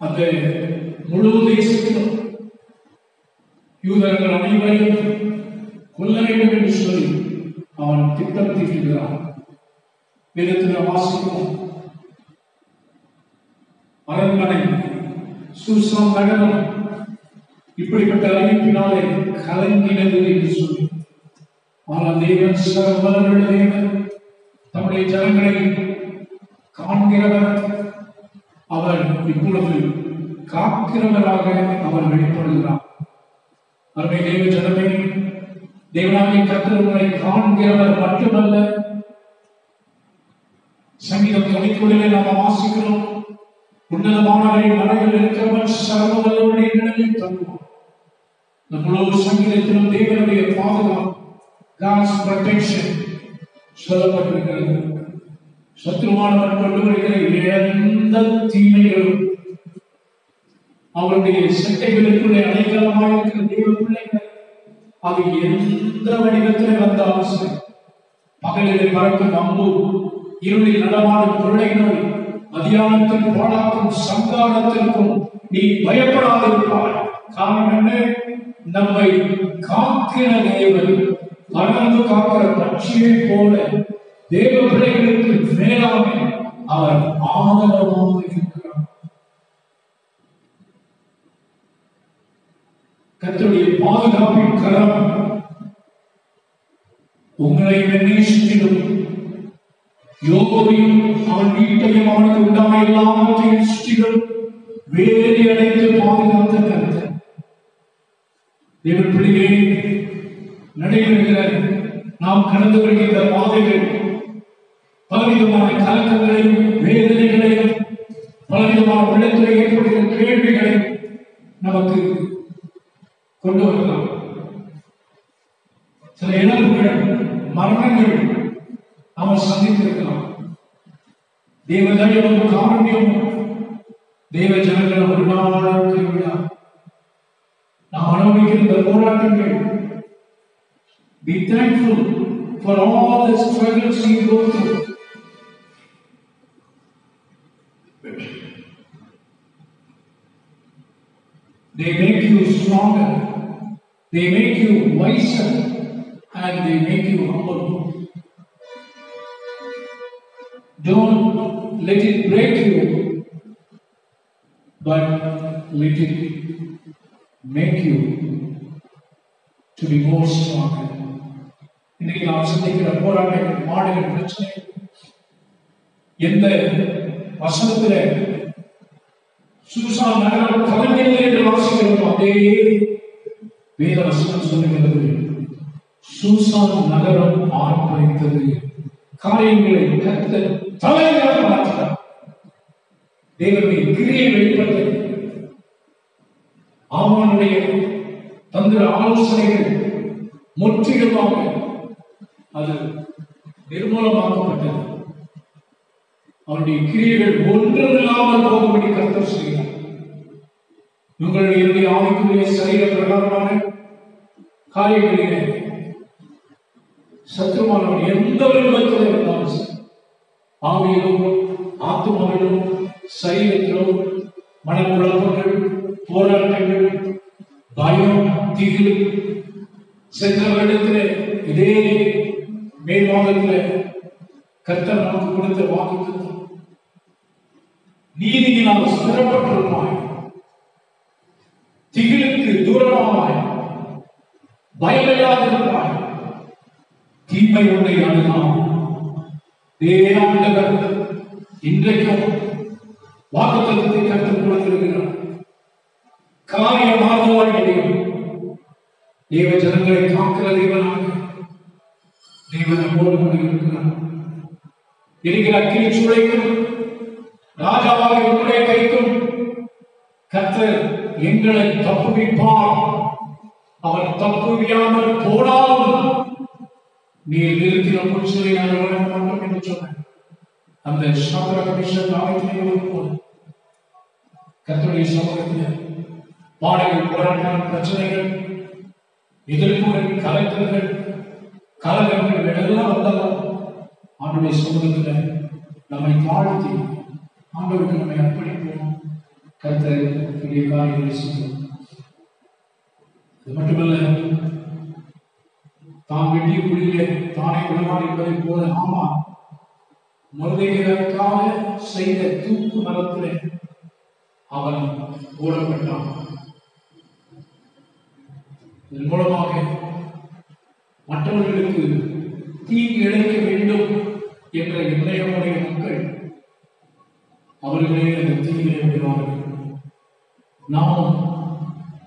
அந்த முழு தேசத்திலும் யூதர்கள் அனைவரையும் கொல்ல வேண்டும் என்று சொல்லி அவன் திட்டம் தீட்டுகிறான் வேதத்தில் வாசிக்கும் அரண்மனை சூசம் நகரம் இப்படிப்பட்ட அறிவிப்பினாலே கலங்கினது என்று சொல்லி. ஆனால் தேவன் சர்வவல்ல தேவன் தம்முடைய ஜனங்களை காண்கிறவர் அவர் இப்பொழுது காக்கிறவராக அவர் வெளிப்படுகிறார். அருமை தேவ ஜனமே தேவனாகிய கத்திரங்களை காண்கிறவர் மட்டுமல்ல சங்கீதம் தொலைக்குள்ளிலே நாம் வாசிக்கிறோம். உன்னதமானவரின் மலையில் இருக்கிறவன் சர்வவல்லவருடைய நிலையில் தங்குவான். இந்த முழு சங்கீதத்திலும் தேவனுடைய பாதுகாப்பு God's protection சொல்லப்பட்டிருக்கிறது. சத்ருவானவன் கொண்டு வருகிற எந்த தீமைகளும் அவருடைய சட்டைகளுக்குள்ளே அடைக்கலமாக இருக்கிற தெய்வ பிள்ளைகள் அது எந்த வடிவத்தில் வந்தாலும் சரி பகலிலே பறக்கும் அம்பு இருளில் நடமாடும் கொள்ளை நோய் மதியானத்தில் பாழாக்கும் சங்காரத்திற்கும் நீ பயப்படாதிருப்பாய். காரணம் என்ன? நம்மை காக்கிற தேவன் பறந்து காக்கிற பட்சியை போல தேவ பிள்ளைகளுக்கு மேலாக அவர் ஆதரவாக இருக்கிறார். கத்தருடைய பாதுகாப்பின் கரம் உங்களை என்னை சுற்றிலும் யோகோவையும் அவன் வீட்டையும் அவனுக்கு உண்டான எல்லாவற்றையும் சுற்றிகள் வேறு அடைத்து பாதுகாத்த கருத்தர் தேவன் பிள்ளையே நடைபெறுகிற நாம் கடந்து வருகின்ற பாதைகள் பலவிதமான கலக்கங்களையும் வேதனைகளையும் பலவிதமான உள்ளத்தில் ஏற்படுகிற கேள்விகளை நமக்கு கொண்டு வரலாம். சில இழப்புகள் மரணங்கள் நாம் சந்தித்திருக்கலாம் தேவதயமும் காரண்யமும் தேவ ஜனங்கள் ஒரு நாள் கைவிடார் நாம் அனுபவிக்கிற இந்த போராட்டங்கள் Be thankful for all the struggles you go through. They make you stronger, they make you wiser, and they make you humble. Don't let it break you, but let it make you to be more stronger. இன்னைக்கு நாம் சந்திக்கிற போராட்டங்கள் மாடுகள் பிரச்சனை. எந்த வசனத்துல Shushan நகரம் கலங்கினது என்று வாசிக்கிறோம் அதே வேத வசனம் சொல்லுகிறது. சூசான் நகரம் ஆர்ப்பரித்தது. காரியங்களை கத்த தலைவராக மாற்றினார். தேவனுடைய கிரியை வெளிப்படுத்த. ஆமானுடைய தந்திர ஆலோசனைகள் முற்றிலுமாக அது நிர்மூலமாக்கப்பட்டது. அவருடைய கிரியைகள் ஒன்றுமில்லாமல் போகும்படி கர்த்தர் செய்தார் உங்களுடைய என்னுடைய ஆவிக்குரிய சரீர பிரகாரமான காரியங்களிலே சத்துருமானவர் எந்த ஒரு விதத்தில் இருந்தாலும் சரி, ஆவியிலும் ஆத்துமாவிலும் சரீரத்திலும் மனக்குழப்பங்கள் போராட்டங்கள் பயம் திகில் சென்ற வருடத்தில் இதே மே மாதத்தில் கர்த்தர் நமக்கு கொடுத்த வாக்கு நீதியினால் ஸ்திரப்பட்டிருப்பாய் திகிலுக்கு தூரமாவாய் பயமில்லாதிருப்பாய் தீமை உன்னை அணுகாம் தேவாண்டவர் இன்றைக்கும் வாக்குத்தத்தை கற்றுக் கொடுத்திருக்கிறார். காரியமாகுவாய் முடியும் தேவ ஜனங்களை காக்கிற தேவனாக தேவன் நம்மோடு கூட இருக்கிறார் இருக்கிற அக்கினி சூழைக்கும் ராஜாவாக உங்களுடைய கைக்கும் கத்தர் எங்களை தப்புவிப்பார். அவர் தப்புவியாமல் போனாலும் நீர் நிறுத்தின புருஷனை நான் வழங்க மாட்டோம் என்று சொன்னேன் அந்த சாத்திர கமிஷன் நாமத்திலே போல. கத்தோடைய சமூகத்தில் பாடைகள் போராட்டம் பிரச்சனைகள் எதிர்ப்புகள் கலக்கங்கள் கலகங்கள் எல்லாம் வந்தாலும் ஆண்டுடைய சமூகத்தில் நம்மை தாழ்த்தி ஆண்டவருக்கு நம்மை அர்ப்பணிப்போம். கர்த்தர் பெரிய காரியங்களை செய்வோம். அது மட்டுமல்ல தான் வெட்டிய குடியிலே தானே விழுவார் என்பதை போல ஆமா முருகைக்காக செய்த தூக்கு மரத்திலே அவன் போடப்பட்டான். இதன் மூலமாக மற்றவர்களுக்கு தீங்கு இழைக்க வேண்டும் என்ற எண்ணமுடைய மக்கள் அவர்களே அந்த தீங்கிலே விடுவார்கள் நாம்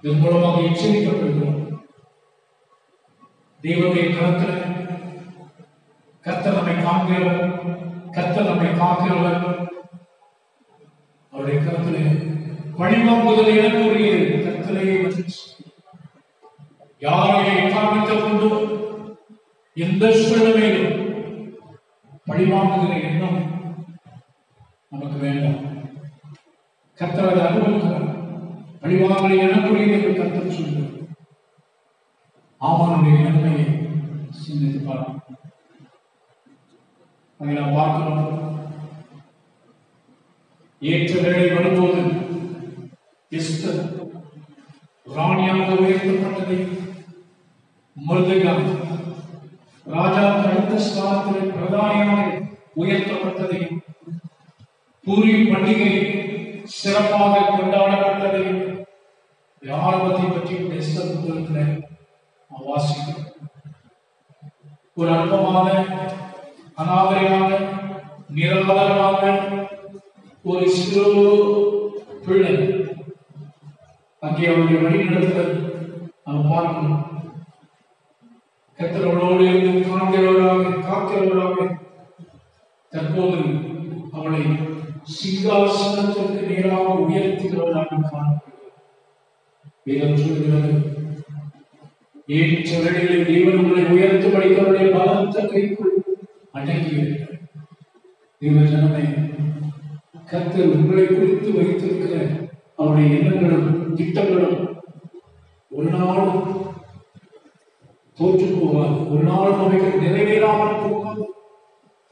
இதன் மூலமாக எச்சரிக்கப்படுகிறோம் தேவனுடைய கருத்துல கர்த்தர் நம்மை காண்கிறவர் கர்த்தர் நம்மை காக்கிறவர். அவருடைய கருத்திலே பழிவாங்குதல் எனக்குரியது கர்த்தரே வந்துச்சு யாரை காண்பித்துக் கொண்டு எந்த சூழ்நிலையிலும் பழிவாங்குகிற எண்ணம் நமக்கு வேண்டாம். கர்த்தர் அனுபவிக்கிறார். பழிவாங்கலை எனக்குரிய என்று கர்த்தர் சொல்கிறார். ஆமானுடைய நன்மையை சிந்தித்து பார்ப்போம் அதை நாம் பார்க்கிறோம் ஏற்ற வேலை வரும்போது எஸ்தர் ராணியாக உயர்த்தப்பட்டதை முருகன் ராஜா அடுத்த ஸ்தானத்திலே பிரதானியாக உயர்த்தப்பட்டதையும் பூரி பண்டிகை சிறப்பாக கொண்டாடப்பட்டதையும் ஆரம்பத்தை பற்றி எஸ்தர் வாசிக்கிறோம். ஒரு அற்பமான அனாதரையான நிராதரமான ஒரு சிறு பிள்ளை அங்கே அவருடைய வழிநடத்தல் நாம் பார்க்கணும் கத்திரவளோடு இருந்து காண்கிறவராக காக்கிறவராக தற்போது அவளை சிங்காசனத்திற்கு நேராக உயர்த்துகிறவராக காணப்படுகிறது வேதம் சொல்கிறது ஏற்ற வேளைகளில் தேவன் உங்களை உயர்த்தும்படி அவருடைய பலத்த கைக்குள் அடங்கியிருக்கிறார் தேவ உங்களை குறித்து வைத்திருக்கிற அவருடைய எண்ணங்களும் திட்டங்களும் ஒரு நாள் தோற்று போவார் ஒரு நாள் அவைகள் நிறைவேறாமல் போகாது.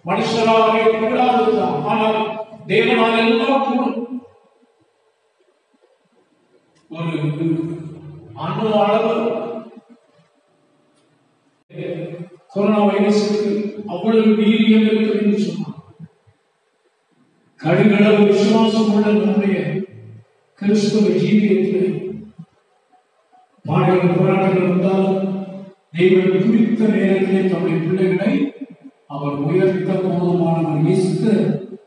மனுஷரால் அவைகள் கூடாதுதான் ஆனால் தேவனால் எல்லாம் கூடும் ஒரு அணு அளவு கொரோனா வைரஸுக்கு அவ்வளவு வீரியம் இருக்கும் என்று சொன்னார் கடுகளவு விசுவாசம் உள்ள நம்முடைய கிறிஸ்துவ ஜீவியத்தில் பாடல்கள் போராட்டங்கள் வந்தாலும் தெய்வம் குறித்த நேரத்திலே தம்முடைய பிள்ளைகளை அவர் உயர்த்த போதுமானவர் இயேசு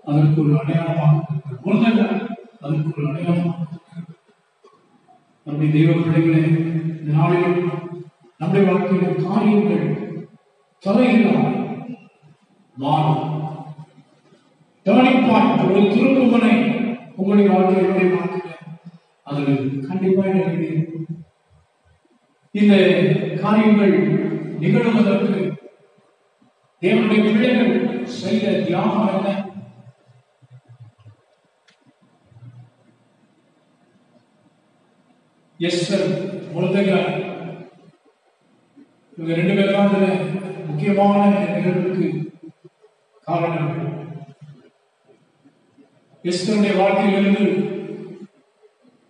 அதற்கு ஒரு அடையாளமாக இருக்கிறார். அதற்கு ஒரு அடையாளமாக நம்முடைய தெய்வ பிள்ளைகளே இந்த நாளில் நம்முடைய வாழ்க்கையில் காரியங்கள் தலைகளாக மாறும். டேர்னிங் ஒரு திருப்புமனை உங்களுடைய வாழ்க்கையை எப்படி மாற்றுங்க? அதில் கண்டிப்பாக நிறைவேறும் இந்த காரியங்கள் நிகழ்வதற்கு தேவனுடைய பிள்ளைகள் செய்த தியாகம் என்ன? எஸ்தர் முருதகார் இவங்க ரெண்டு பேரும் தான் முக்கியமான இந்த நிகழ்வுக்கு காரணம். எஸ்தருடைய வாழ்க்கையிலிருந்து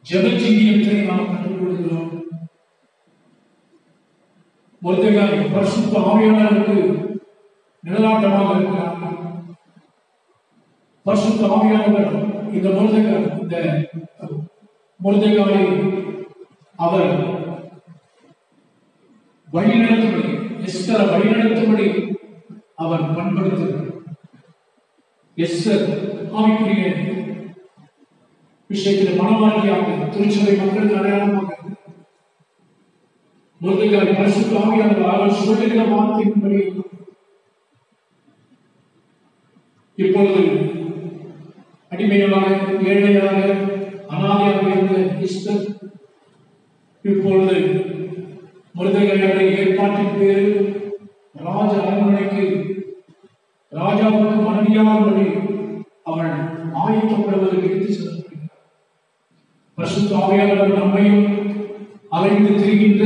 ஜெபஜீவியத்தை நாம் கற்றுக்கொள்கிறோம் முருதகார் பரிசுத்த ஆவியாளருக்கு நிழலாட்டமாக இருக்கிறார் பரிசுத்த ஆவியானவர் இந்த முருதகார் இந்த முருதகாரை அவர் வழிநடத்தும்படி எஸ்தரை வழிநடத்தும்படி அவர் பண்படுத்துகிறார் எஸ்தர் ஆவிக்குரிய விஷயத்தில் மனவாளியாக திருச்சபை மக்களுக்கு அடையாளமாக. முருகைகள் பரிசுத்த ஆவியானவர் அவர் சொல்லுகிற வார்த்தையின்படி இப்பொழுது அடிமையாக ஏழையாக அனாதையாக இருந்த இஸ்தர் இப்பொழுது முருகையாளர் ஏற்பாட்டின் பேரில் ராஜ அரண்மனைக்கு ராஜாவுக்கு அவள் ஆயத்தப்படுவதற்கு எடுத்து செல்லப்படுகிறார் பரிசுத்த ஆவியானவர் நம்மையும் அலைந்து திரிகின்ற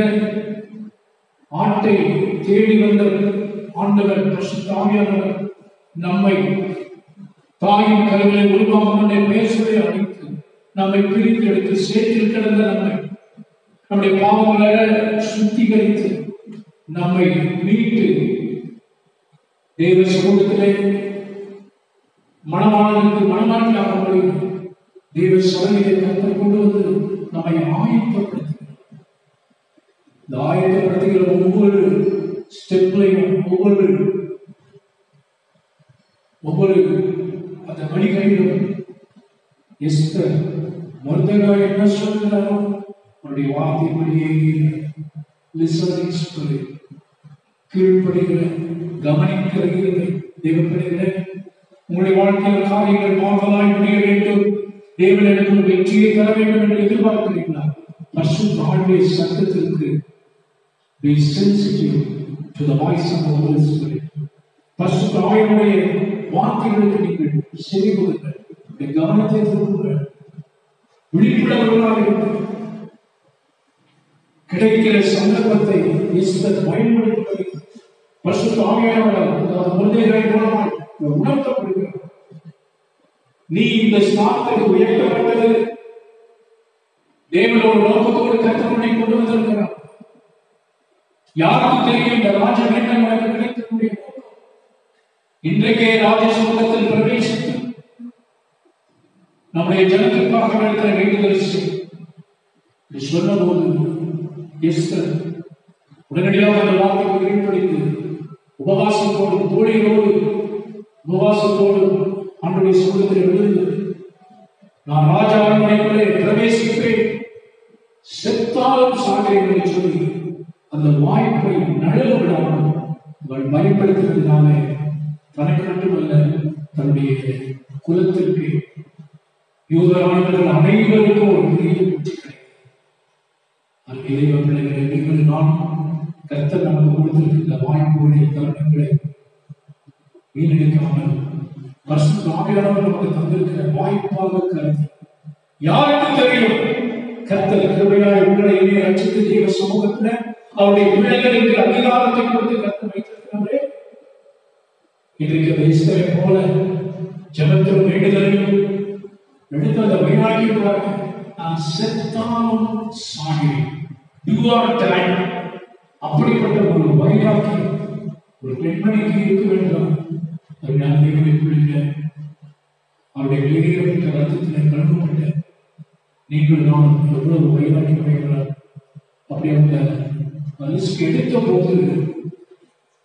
ஆட்டை தேடி வந்த ஆண்டவர் பரிசுத்த ஆவியானவர் நம்மை தாயின் கருவிலை உருவாகும் முன்னே பேசுவதை அழைத்து நம்மை பிரித்து எடுத்து சேற்றில் கிடந்த நம்மை நம்முடைய பாவங்களை சுத்திகரித்து நம்மை மீட்டு தேவ சமூகத்திலே மணவாளனுக்கு மணவாட்டியாகும்படி தேவ சபையிலே கற்றுக் கொண்டு வந்து நம்மை ஆயத்தப்படுத்தி இந்த ஆயத்தப்படுத்துகிற ஒவ்வொரு ஸ்டெப்லையும் ஒவ்வொரு ஒவ்வொரு அந்த வழிகளிலும் எஸ்தர் மருந்தகா என்ன சொல்கிறாரோ அவருடைய வார்த்தைப்படியே லிசனிங் சொல்லி கீழ்ப்படுகிற கவனிக்கிற இருதை தேவப்படுகிற உங்களுடைய வாழ்க்கையில் காரியங்கள் மாறலாய் முடிய வேண்டும் தேவன் எனக்கு ஒரு வெற்றியை தர வேண்டும் என்று எதிர்பார்க்கிறீர்களா பசு வாழ்வை சத்தத்திற்கு be sensitive to the voice of the Holy Spirit. பசு தாயுடைய வார்த்தைகளுக்கு நீங்கள் செவி கொடுங்கள் உங்களுடைய கவனத்தை திருப்புங்கள் விழிப்புணர்வுகளாக இருங்கள் கிடைக்கிற சந்தர்ப்பத்தை இஸ்தர் பயன்படுத்துவதை பரிசுத்த ஆவியானவர் அதாவது முந்தைய உணர்த்தப்படுகிறார் நீ இந்த ஸ்தானத்துக்கு உயர்த்தப்பட்டது. தேவனோட நோக்கத்தோடு கத்தனுடைய கொண்டு வந்திருக்கிறார். யாருக்கும் தெரியும் இந்த ராஜ வேண்டம் உனக்கு கிடைக்கக்கூடிய இன்றைக்கே ராஜ சமூகத்தில் பிரவேசித்து நம்முடைய ஜனத்திற்காக நடக்கிற வேண்டுதல் செய்யும். சொன்ன போது எஸ்தர் உடனடியாக அந்த வார்த்தைக்கு கீழ்ப்படித்து உபவாசத்தோடு தோழிகளோடு உபவாசத்தோடு அன்றைய சமூகத்தில் விழுந்து நான் ராஜா அரண்மனைக்குள்ளே பிரவேசிப்பேன். செத்தாலும் சாகிறேன் என்று சொல்லி அந்த வாய்ப்பை நழுவ விடாமல் அவள் பயன்படுத்தினதினாலே தனக்கு மட்டுமல்ல தன்னுடைய குலத்திற்கு யூதரானவர்கள் அனைவருக்கும் ஒரு பெரிய வெற்றி கிடைத்தது அந்த இறைவ நீங்கள் நான் கர்த்தர் நமக்கு கொடுத்திருக்கின்ற வாய்ப்புகளை தருணங்களை வீணடிக்காமல் பரிசுத்த ஆவியானவர் நமக்கு தந்திருக்கிற வாய்ப்பாக கருதி யாருக்கு தெரியும் கர்த்தர் கிருபையாய் உங்களை இனி ரட்சித்து தெய்வ சமூகத்துல அவருடைய பிள்ளைகளுக்கு அதிகாரத்தை கொடுத்து கர்த்தர் வைத்திருக்கிறாரே இன்றைக்கு அந்த இஸ்தரை போல ஜபத்திலும் வேண்டுதலையும் எடுத்து அதை வைராக்கியமாக நான் செத்தாலும் சாகிறேன் அப்படிப்பட்ட ஒரு வைராக்கியம் ஒரு பெண்மணிக்கு இருக்க வேண்டும் அது நான் தேவனை பிடிக்க அவருடைய வெளியேறப்பட்ட ரத்தத்தினை கலக்கப்பட்ட நீங்கள் நான் எவ்வளவு வைராக்கியம் வைக்கிறார் அப்படி அப்படி அந்த ரிஸ்க் எடுத்த போது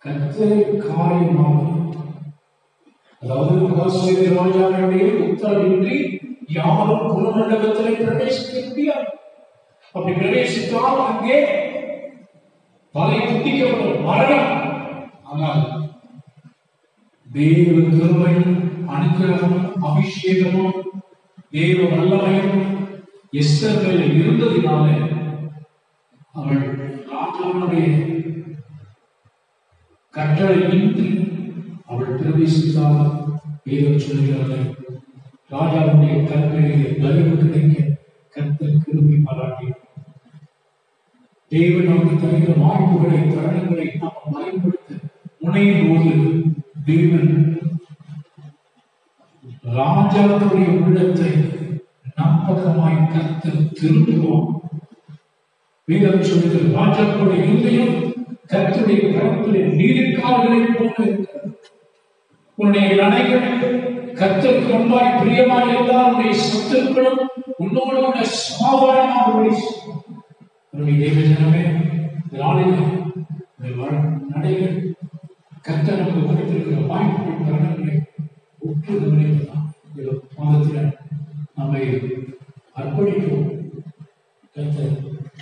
கத்தரை காரியமாக அதாவது மகாசுவேத ராஜாவுடைய உத்தரவின்றி யாரும் குலமண்டபத்திலே பிரவேசிக்க முடியாது அப்படி பிரவேசித்தால் அங்கே தலை துண்டிக்கப்படும் மரணம் ஆனால் தேவ கிருமையும் அனுகிரகமும் அபிஷேகமும் தேவ வல்லமையும் எஸ்தர் இருந்ததினால அவள் ராஜாவுடைய கட்டளையின்றி அவள் பிரவேசித்தால் வேதம் சொல்கிறார்கள் ராஜாவுடைய கற்களிலே தயவு கிடைக்க கத்தல் கிருமி பாராட்டி. தேவன் நமக்கு தருகிற வாய்ப்புகளை தருணங்களை நாம் பயன்படுத்த முனையும் போது தேவன் ராஜாவுடைய உள்ளத்தை நம்பகமாய் கர்த்தர் திரும்புவோம் வேதம் சொல்லுகிறது ராஜாக்களுடைய இல்லையும் கர்த்தருடைய கருத்திலே நீரிக்கால்களை போல உன்னுடைய நடைகள் கர்த்தருக்கு முன்பாய் பிரியமாய் இருந்தால் உன்னுடைய சொத்துக்களும் உன்னோடு உள்ள சமாதானமாக ஒளி செய்யும். தேவ ஜனமே இந்த நாளில் நடைகள் கர்த்தர் நமக்கு கொடுத்திருக்கிற வாய்ப்புகள் மரணங்களை உற்று கவனிப்பதான் இந்த மாதத்தில் நம்மை அர்ப்பணிக்கும் கத்த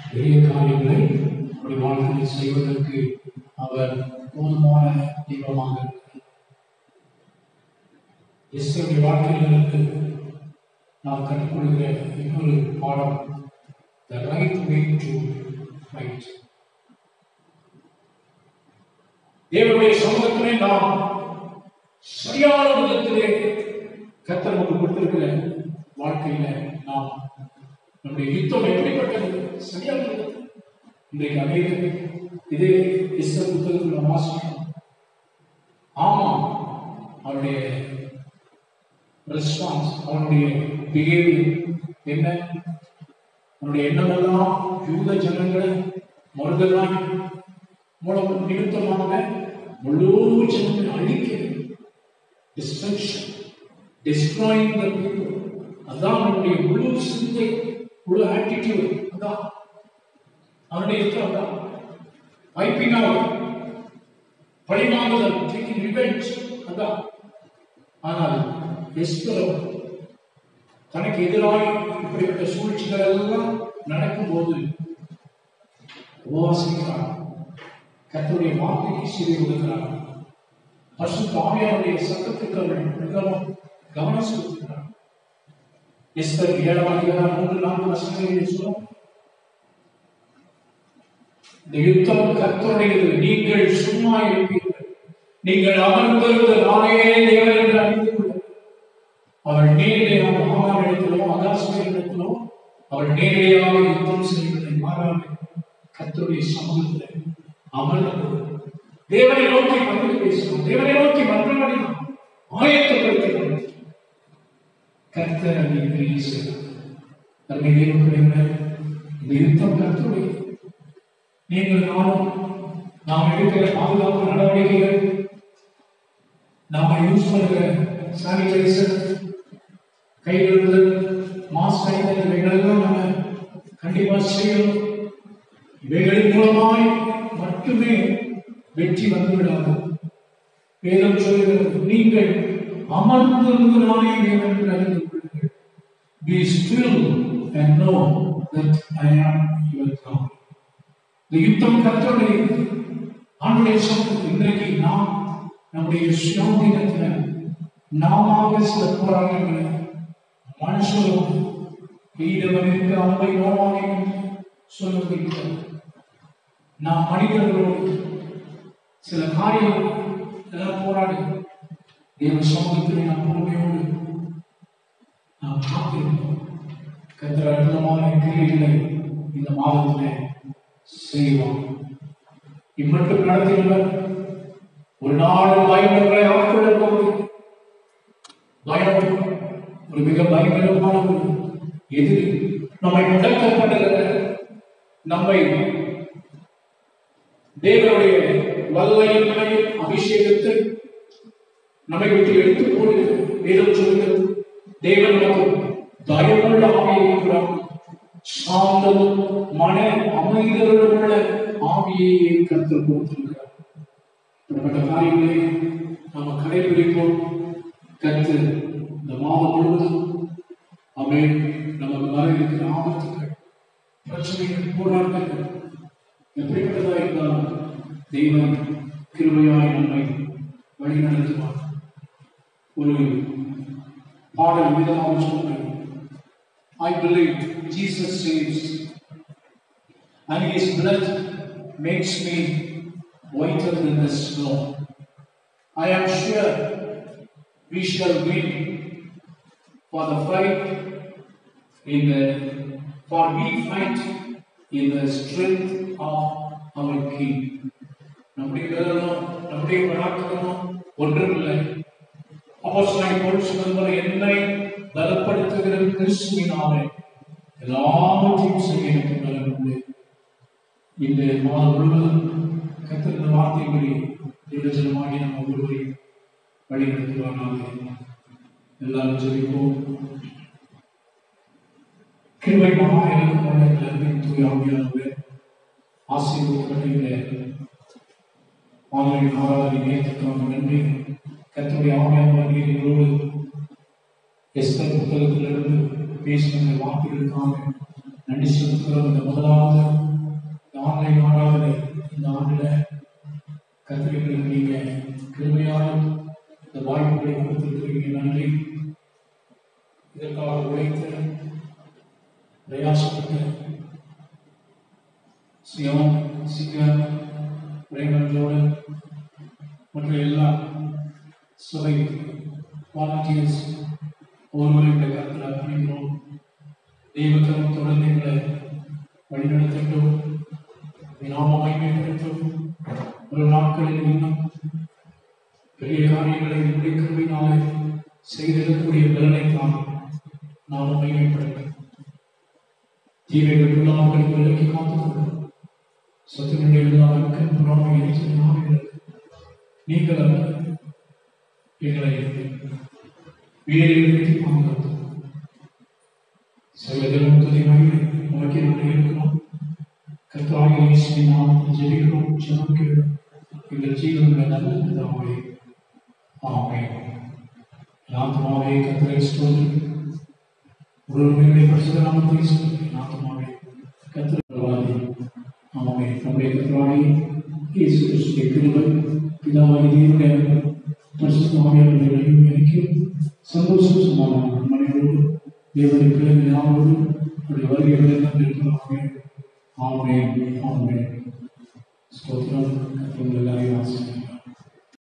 பெரிய காரியங்களை நம்முடைய வாழ்க்கையில் செய்வதற்கு அவர் போதுமான தீபமாக இஸ்ரோடைய வாழ்க்கையிலிருந்து நாம் கற்றுக்கொள்கிற இன்னொரு பாடம் the right way to write தேவனுடைய சமூகத்திலே நாம் சரியான விதத்திலே கத்தர் நமக்கு கொடுத்திருக்கிற வாழ்க்கையில நாம் நம்முடைய யுத்தம் எப்படிப்பட்டது? சரியான இன்றைக்கு அநேக இதே இஸ்தர் புத்தகத்தில் நாம் வாசிக்கிறோம். ஆமா அவருடைய ரெஸ்பான்ஸ் அவனுடைய பிஹேவியர் என்ன? அவனுடைய எண்ணமெல்லாம் யூத ஜனங்களை மறுதலாய் மூலம் நிமித்தமாக முழு ஜனங்களை அழிக்க டிஸ்ட்ரக்ஷன் டிஸ்ட்ராயிங் த பீப்புள் அதான் அவனுடைய முழு சிந்தை முழு ஆட்டிடியூட் அதான் அவனுடைய யுத்தம் அதான் வைப்பிங் அவுட் பழிவாங்குதல் டேக்கிங் ரிவெஞ்ச் அதான் ஆனால் எஸ்தரோ தனக்கு எதிராக இப்படிப்பட்ட சூழ்ச்சிகள் எல்லாம் நடக்கும்போது உபவாசிக்கிறான் கத்துடைய வார்த்தைக்கு செவி கொடுக்கிறார். பசு தாமியாருடைய சட்டத்துக்கு அவர்கள் மிகவும் கவனம் செலுத்துகிறார் எஸ்தர் ஏழாம் அதிகாரம் மூன்று நான்கு வசனங்களில் சொல்லும். இந்த யுத்தம் கர்த்தருடையது. நீங்கள் சும்மா இருப்பீர்கள். நீங்கள் அமர்ந்திருந்த நானே தேவன் என்று அறிந்து கொள்ளுங்கள் அவள் நேரடியாக ஆகாரிடத்திலோ அகாசியத்திலோ அவள் நேரடியாக யுத்தம் செய்வதை மாறாமல் கர்த்தருடைய சமூகத்தில் அமர்ந்து தேவனை நோக்கி பதில் பேசணும் தேவனை நோக்கி மன்றமடையணும் ஆயத்தப்படுத்தினோம். கர்த்தர் அதை கிரியை செய்தார் அருமை தேவனுடைய இந்த கர்த்தருடைய. நீங்கள் நானும் நாம் எடுக்கிற பாதுகாப்பு நடவடிக்கைகள் நாம யூஸ் பண்ற சானிடைசர் கைகள் மாஸ்க் அணிதல் இவைகளெல்லாம் நம்ம கண்டிப்பா செய்யணும். இவைகளின் மூலமாய் மட்டுமே வெற்றி வந்துவிடாது. வேதம் சொல்கிறது நீங்கள் அமர்ந்திருந்து நானே தேவன் அறிந்து கொள்ளுங்கள். Be still and know that I am your God. இந்த யுத்தம் கத்தருடைய ஆண்டுடைய சமூகத்தில் இன்றைக்கு நாம் நம்முடைய சுயாதீனத்தில் நாமாக சில போராட்டங்களை மனுஷரும் ஈடவனுக்கு அம்பை நோவானே சொல்லுகின்றனர் நாம் மனிதர்களோடு சில காரியம் எல்லாம் போராடி. தேவ சமூகத்திலே நாம் பொறுமையோடு நாம் காத்திருப்போம். கத்திர அற்புதமான கிரியைகளை இந்த மாதத்திலே செய்வோம். இம்மட்டும் நடத்தியுள்ள ஒரு நாள் பயணங்களை ஆட்கொள்ள போவது பயம் ஒரு மிக பயங்கரமான ஒரு எதிரி நம்மை முடக்கப்படுகிற நம்மை தேவனுடைய வல்லமையின் அபிஷேகத்தை நம்மை விட்டு எடுத்து போடுகிறது. வேதம் சொல்கிறது தேவன் நமக்கு பயமுள்ள ஆவியை கொடுக்கிறார். சாந்தமும் மன அமைதி அமைதலுள்ள ஆவியை கற்றுக் கொடுத்திருக்கிறார். இப்படிப்பட்ட காரியங்களை நாம கடைபிடிப்போம். கற்று இந்த மாதம் முழுவதும் அவை நமக்கு வர இருக்கிற ஆபத்துகள் பிரச்சனைகள் போராட்டங்கள் எப்படிப்பட்டதா இருந்தாலும் தெய்வம் கிருபையாய் நம்மை வழிநடத்துவார் ஒரு பாடல் விதமாக சொன்னார் I believe Jesus saves and his blood makes me whiter than the snow. I am sure we shall win for the fight in the for we fight in the strength of our King. நம்முடைய பலனும் நம்முடைய பராக்கிரமும் ஒன்றுமில்லை. அப்போஸ்தலனாகிய பவுல் சொன்னது என்னை பலப்படுத்துகிற கிறிஸ்துவினாலே எல்லாவற்றையும் செய்ய எனக்கு பலன் உண்டு. இந்த மாதம் முழுவதும் கத்திருந்த வார்த்தைகளை தேவஜனமாகி நம்ம ஒருவரையும் வழிநடத்துவானாக எல்லாரும் சொல்லிப்போம் கிருபை மகா இலக்கமான எல்லாருமே தூய ஆவியானவர். ஆசீர்வதிக்கப்படுகிற ஆன்லைன் ஆராதனை நேரத்துக்காக நன்றி. கத்தருடைய ஆவியானவர் எங்களோடு எஸ்தர் புத்தகத்திலிருந்து பேசின வார்த்தைகளுக்காக நன்றி செலுத்துகிறோம். இந்த முதலாவது ஆன்லைன் ஆராதனை இந்த ஆண்டில் கத்திரிகளுக்கு நீங்கள் கிருமையான இந்த வாய்ப்புகளை கொடுத்திருக்கிறீங்க. நன்றி. இதற்காக உழைத்து பிரயாசப்பட்டு சிவம் சிக்கன் பிரேமஞ்சோடு மற்ற எல்லா சுவை வாலண்டியர்ஸ் ஒவ்வொருவருடைய கருத்தில் அர்ப்பணிக்கிறோம். தெய்வத்திலும் தொடர்ந்து எங்களை வழிநடத்தட்டும். நாம மகிமைப்படுத்தும் ஒரு நாட்களில் இன்னும் பெரிய காரியங்களை முடிக்கிறவினாலே செய்திடக்கூடிய பலனை தான் நாம் மகிமைப்படுத்த தீமைகள் இல்லாமல் விலக்கி காத்துக்கொள்ளும் சத்துக்கள் இல்லாமல் புறாமை எரிச்சல் நீங்கள் அல்ல எங்களை வேறு இடத்தை பாதுகாத்து சகலத்திலும் துதி மகிமை இருக்கிறோம் கர்த்தாவே இயேசுவை நாமத்தில் ஜெபிக்கிறோம். ஜெபம் எங்கள் ஜீவனுள்ள பரிசுத்த நாமத்தை ஆமென் நம்முடைய கர்த்தராகி இயேசு கிறிஸ்துவின் கிருபை பிதாவாகி தேவனுடைய அன்பு பரிசுத்த ஆவியானவருடைய ஐக்கியம் சந்தோஷம் சமாதானம் மனைவோடு தேவனுடைய பிள்ளைகள் யாரோடும் அவருடைய வருகைகளை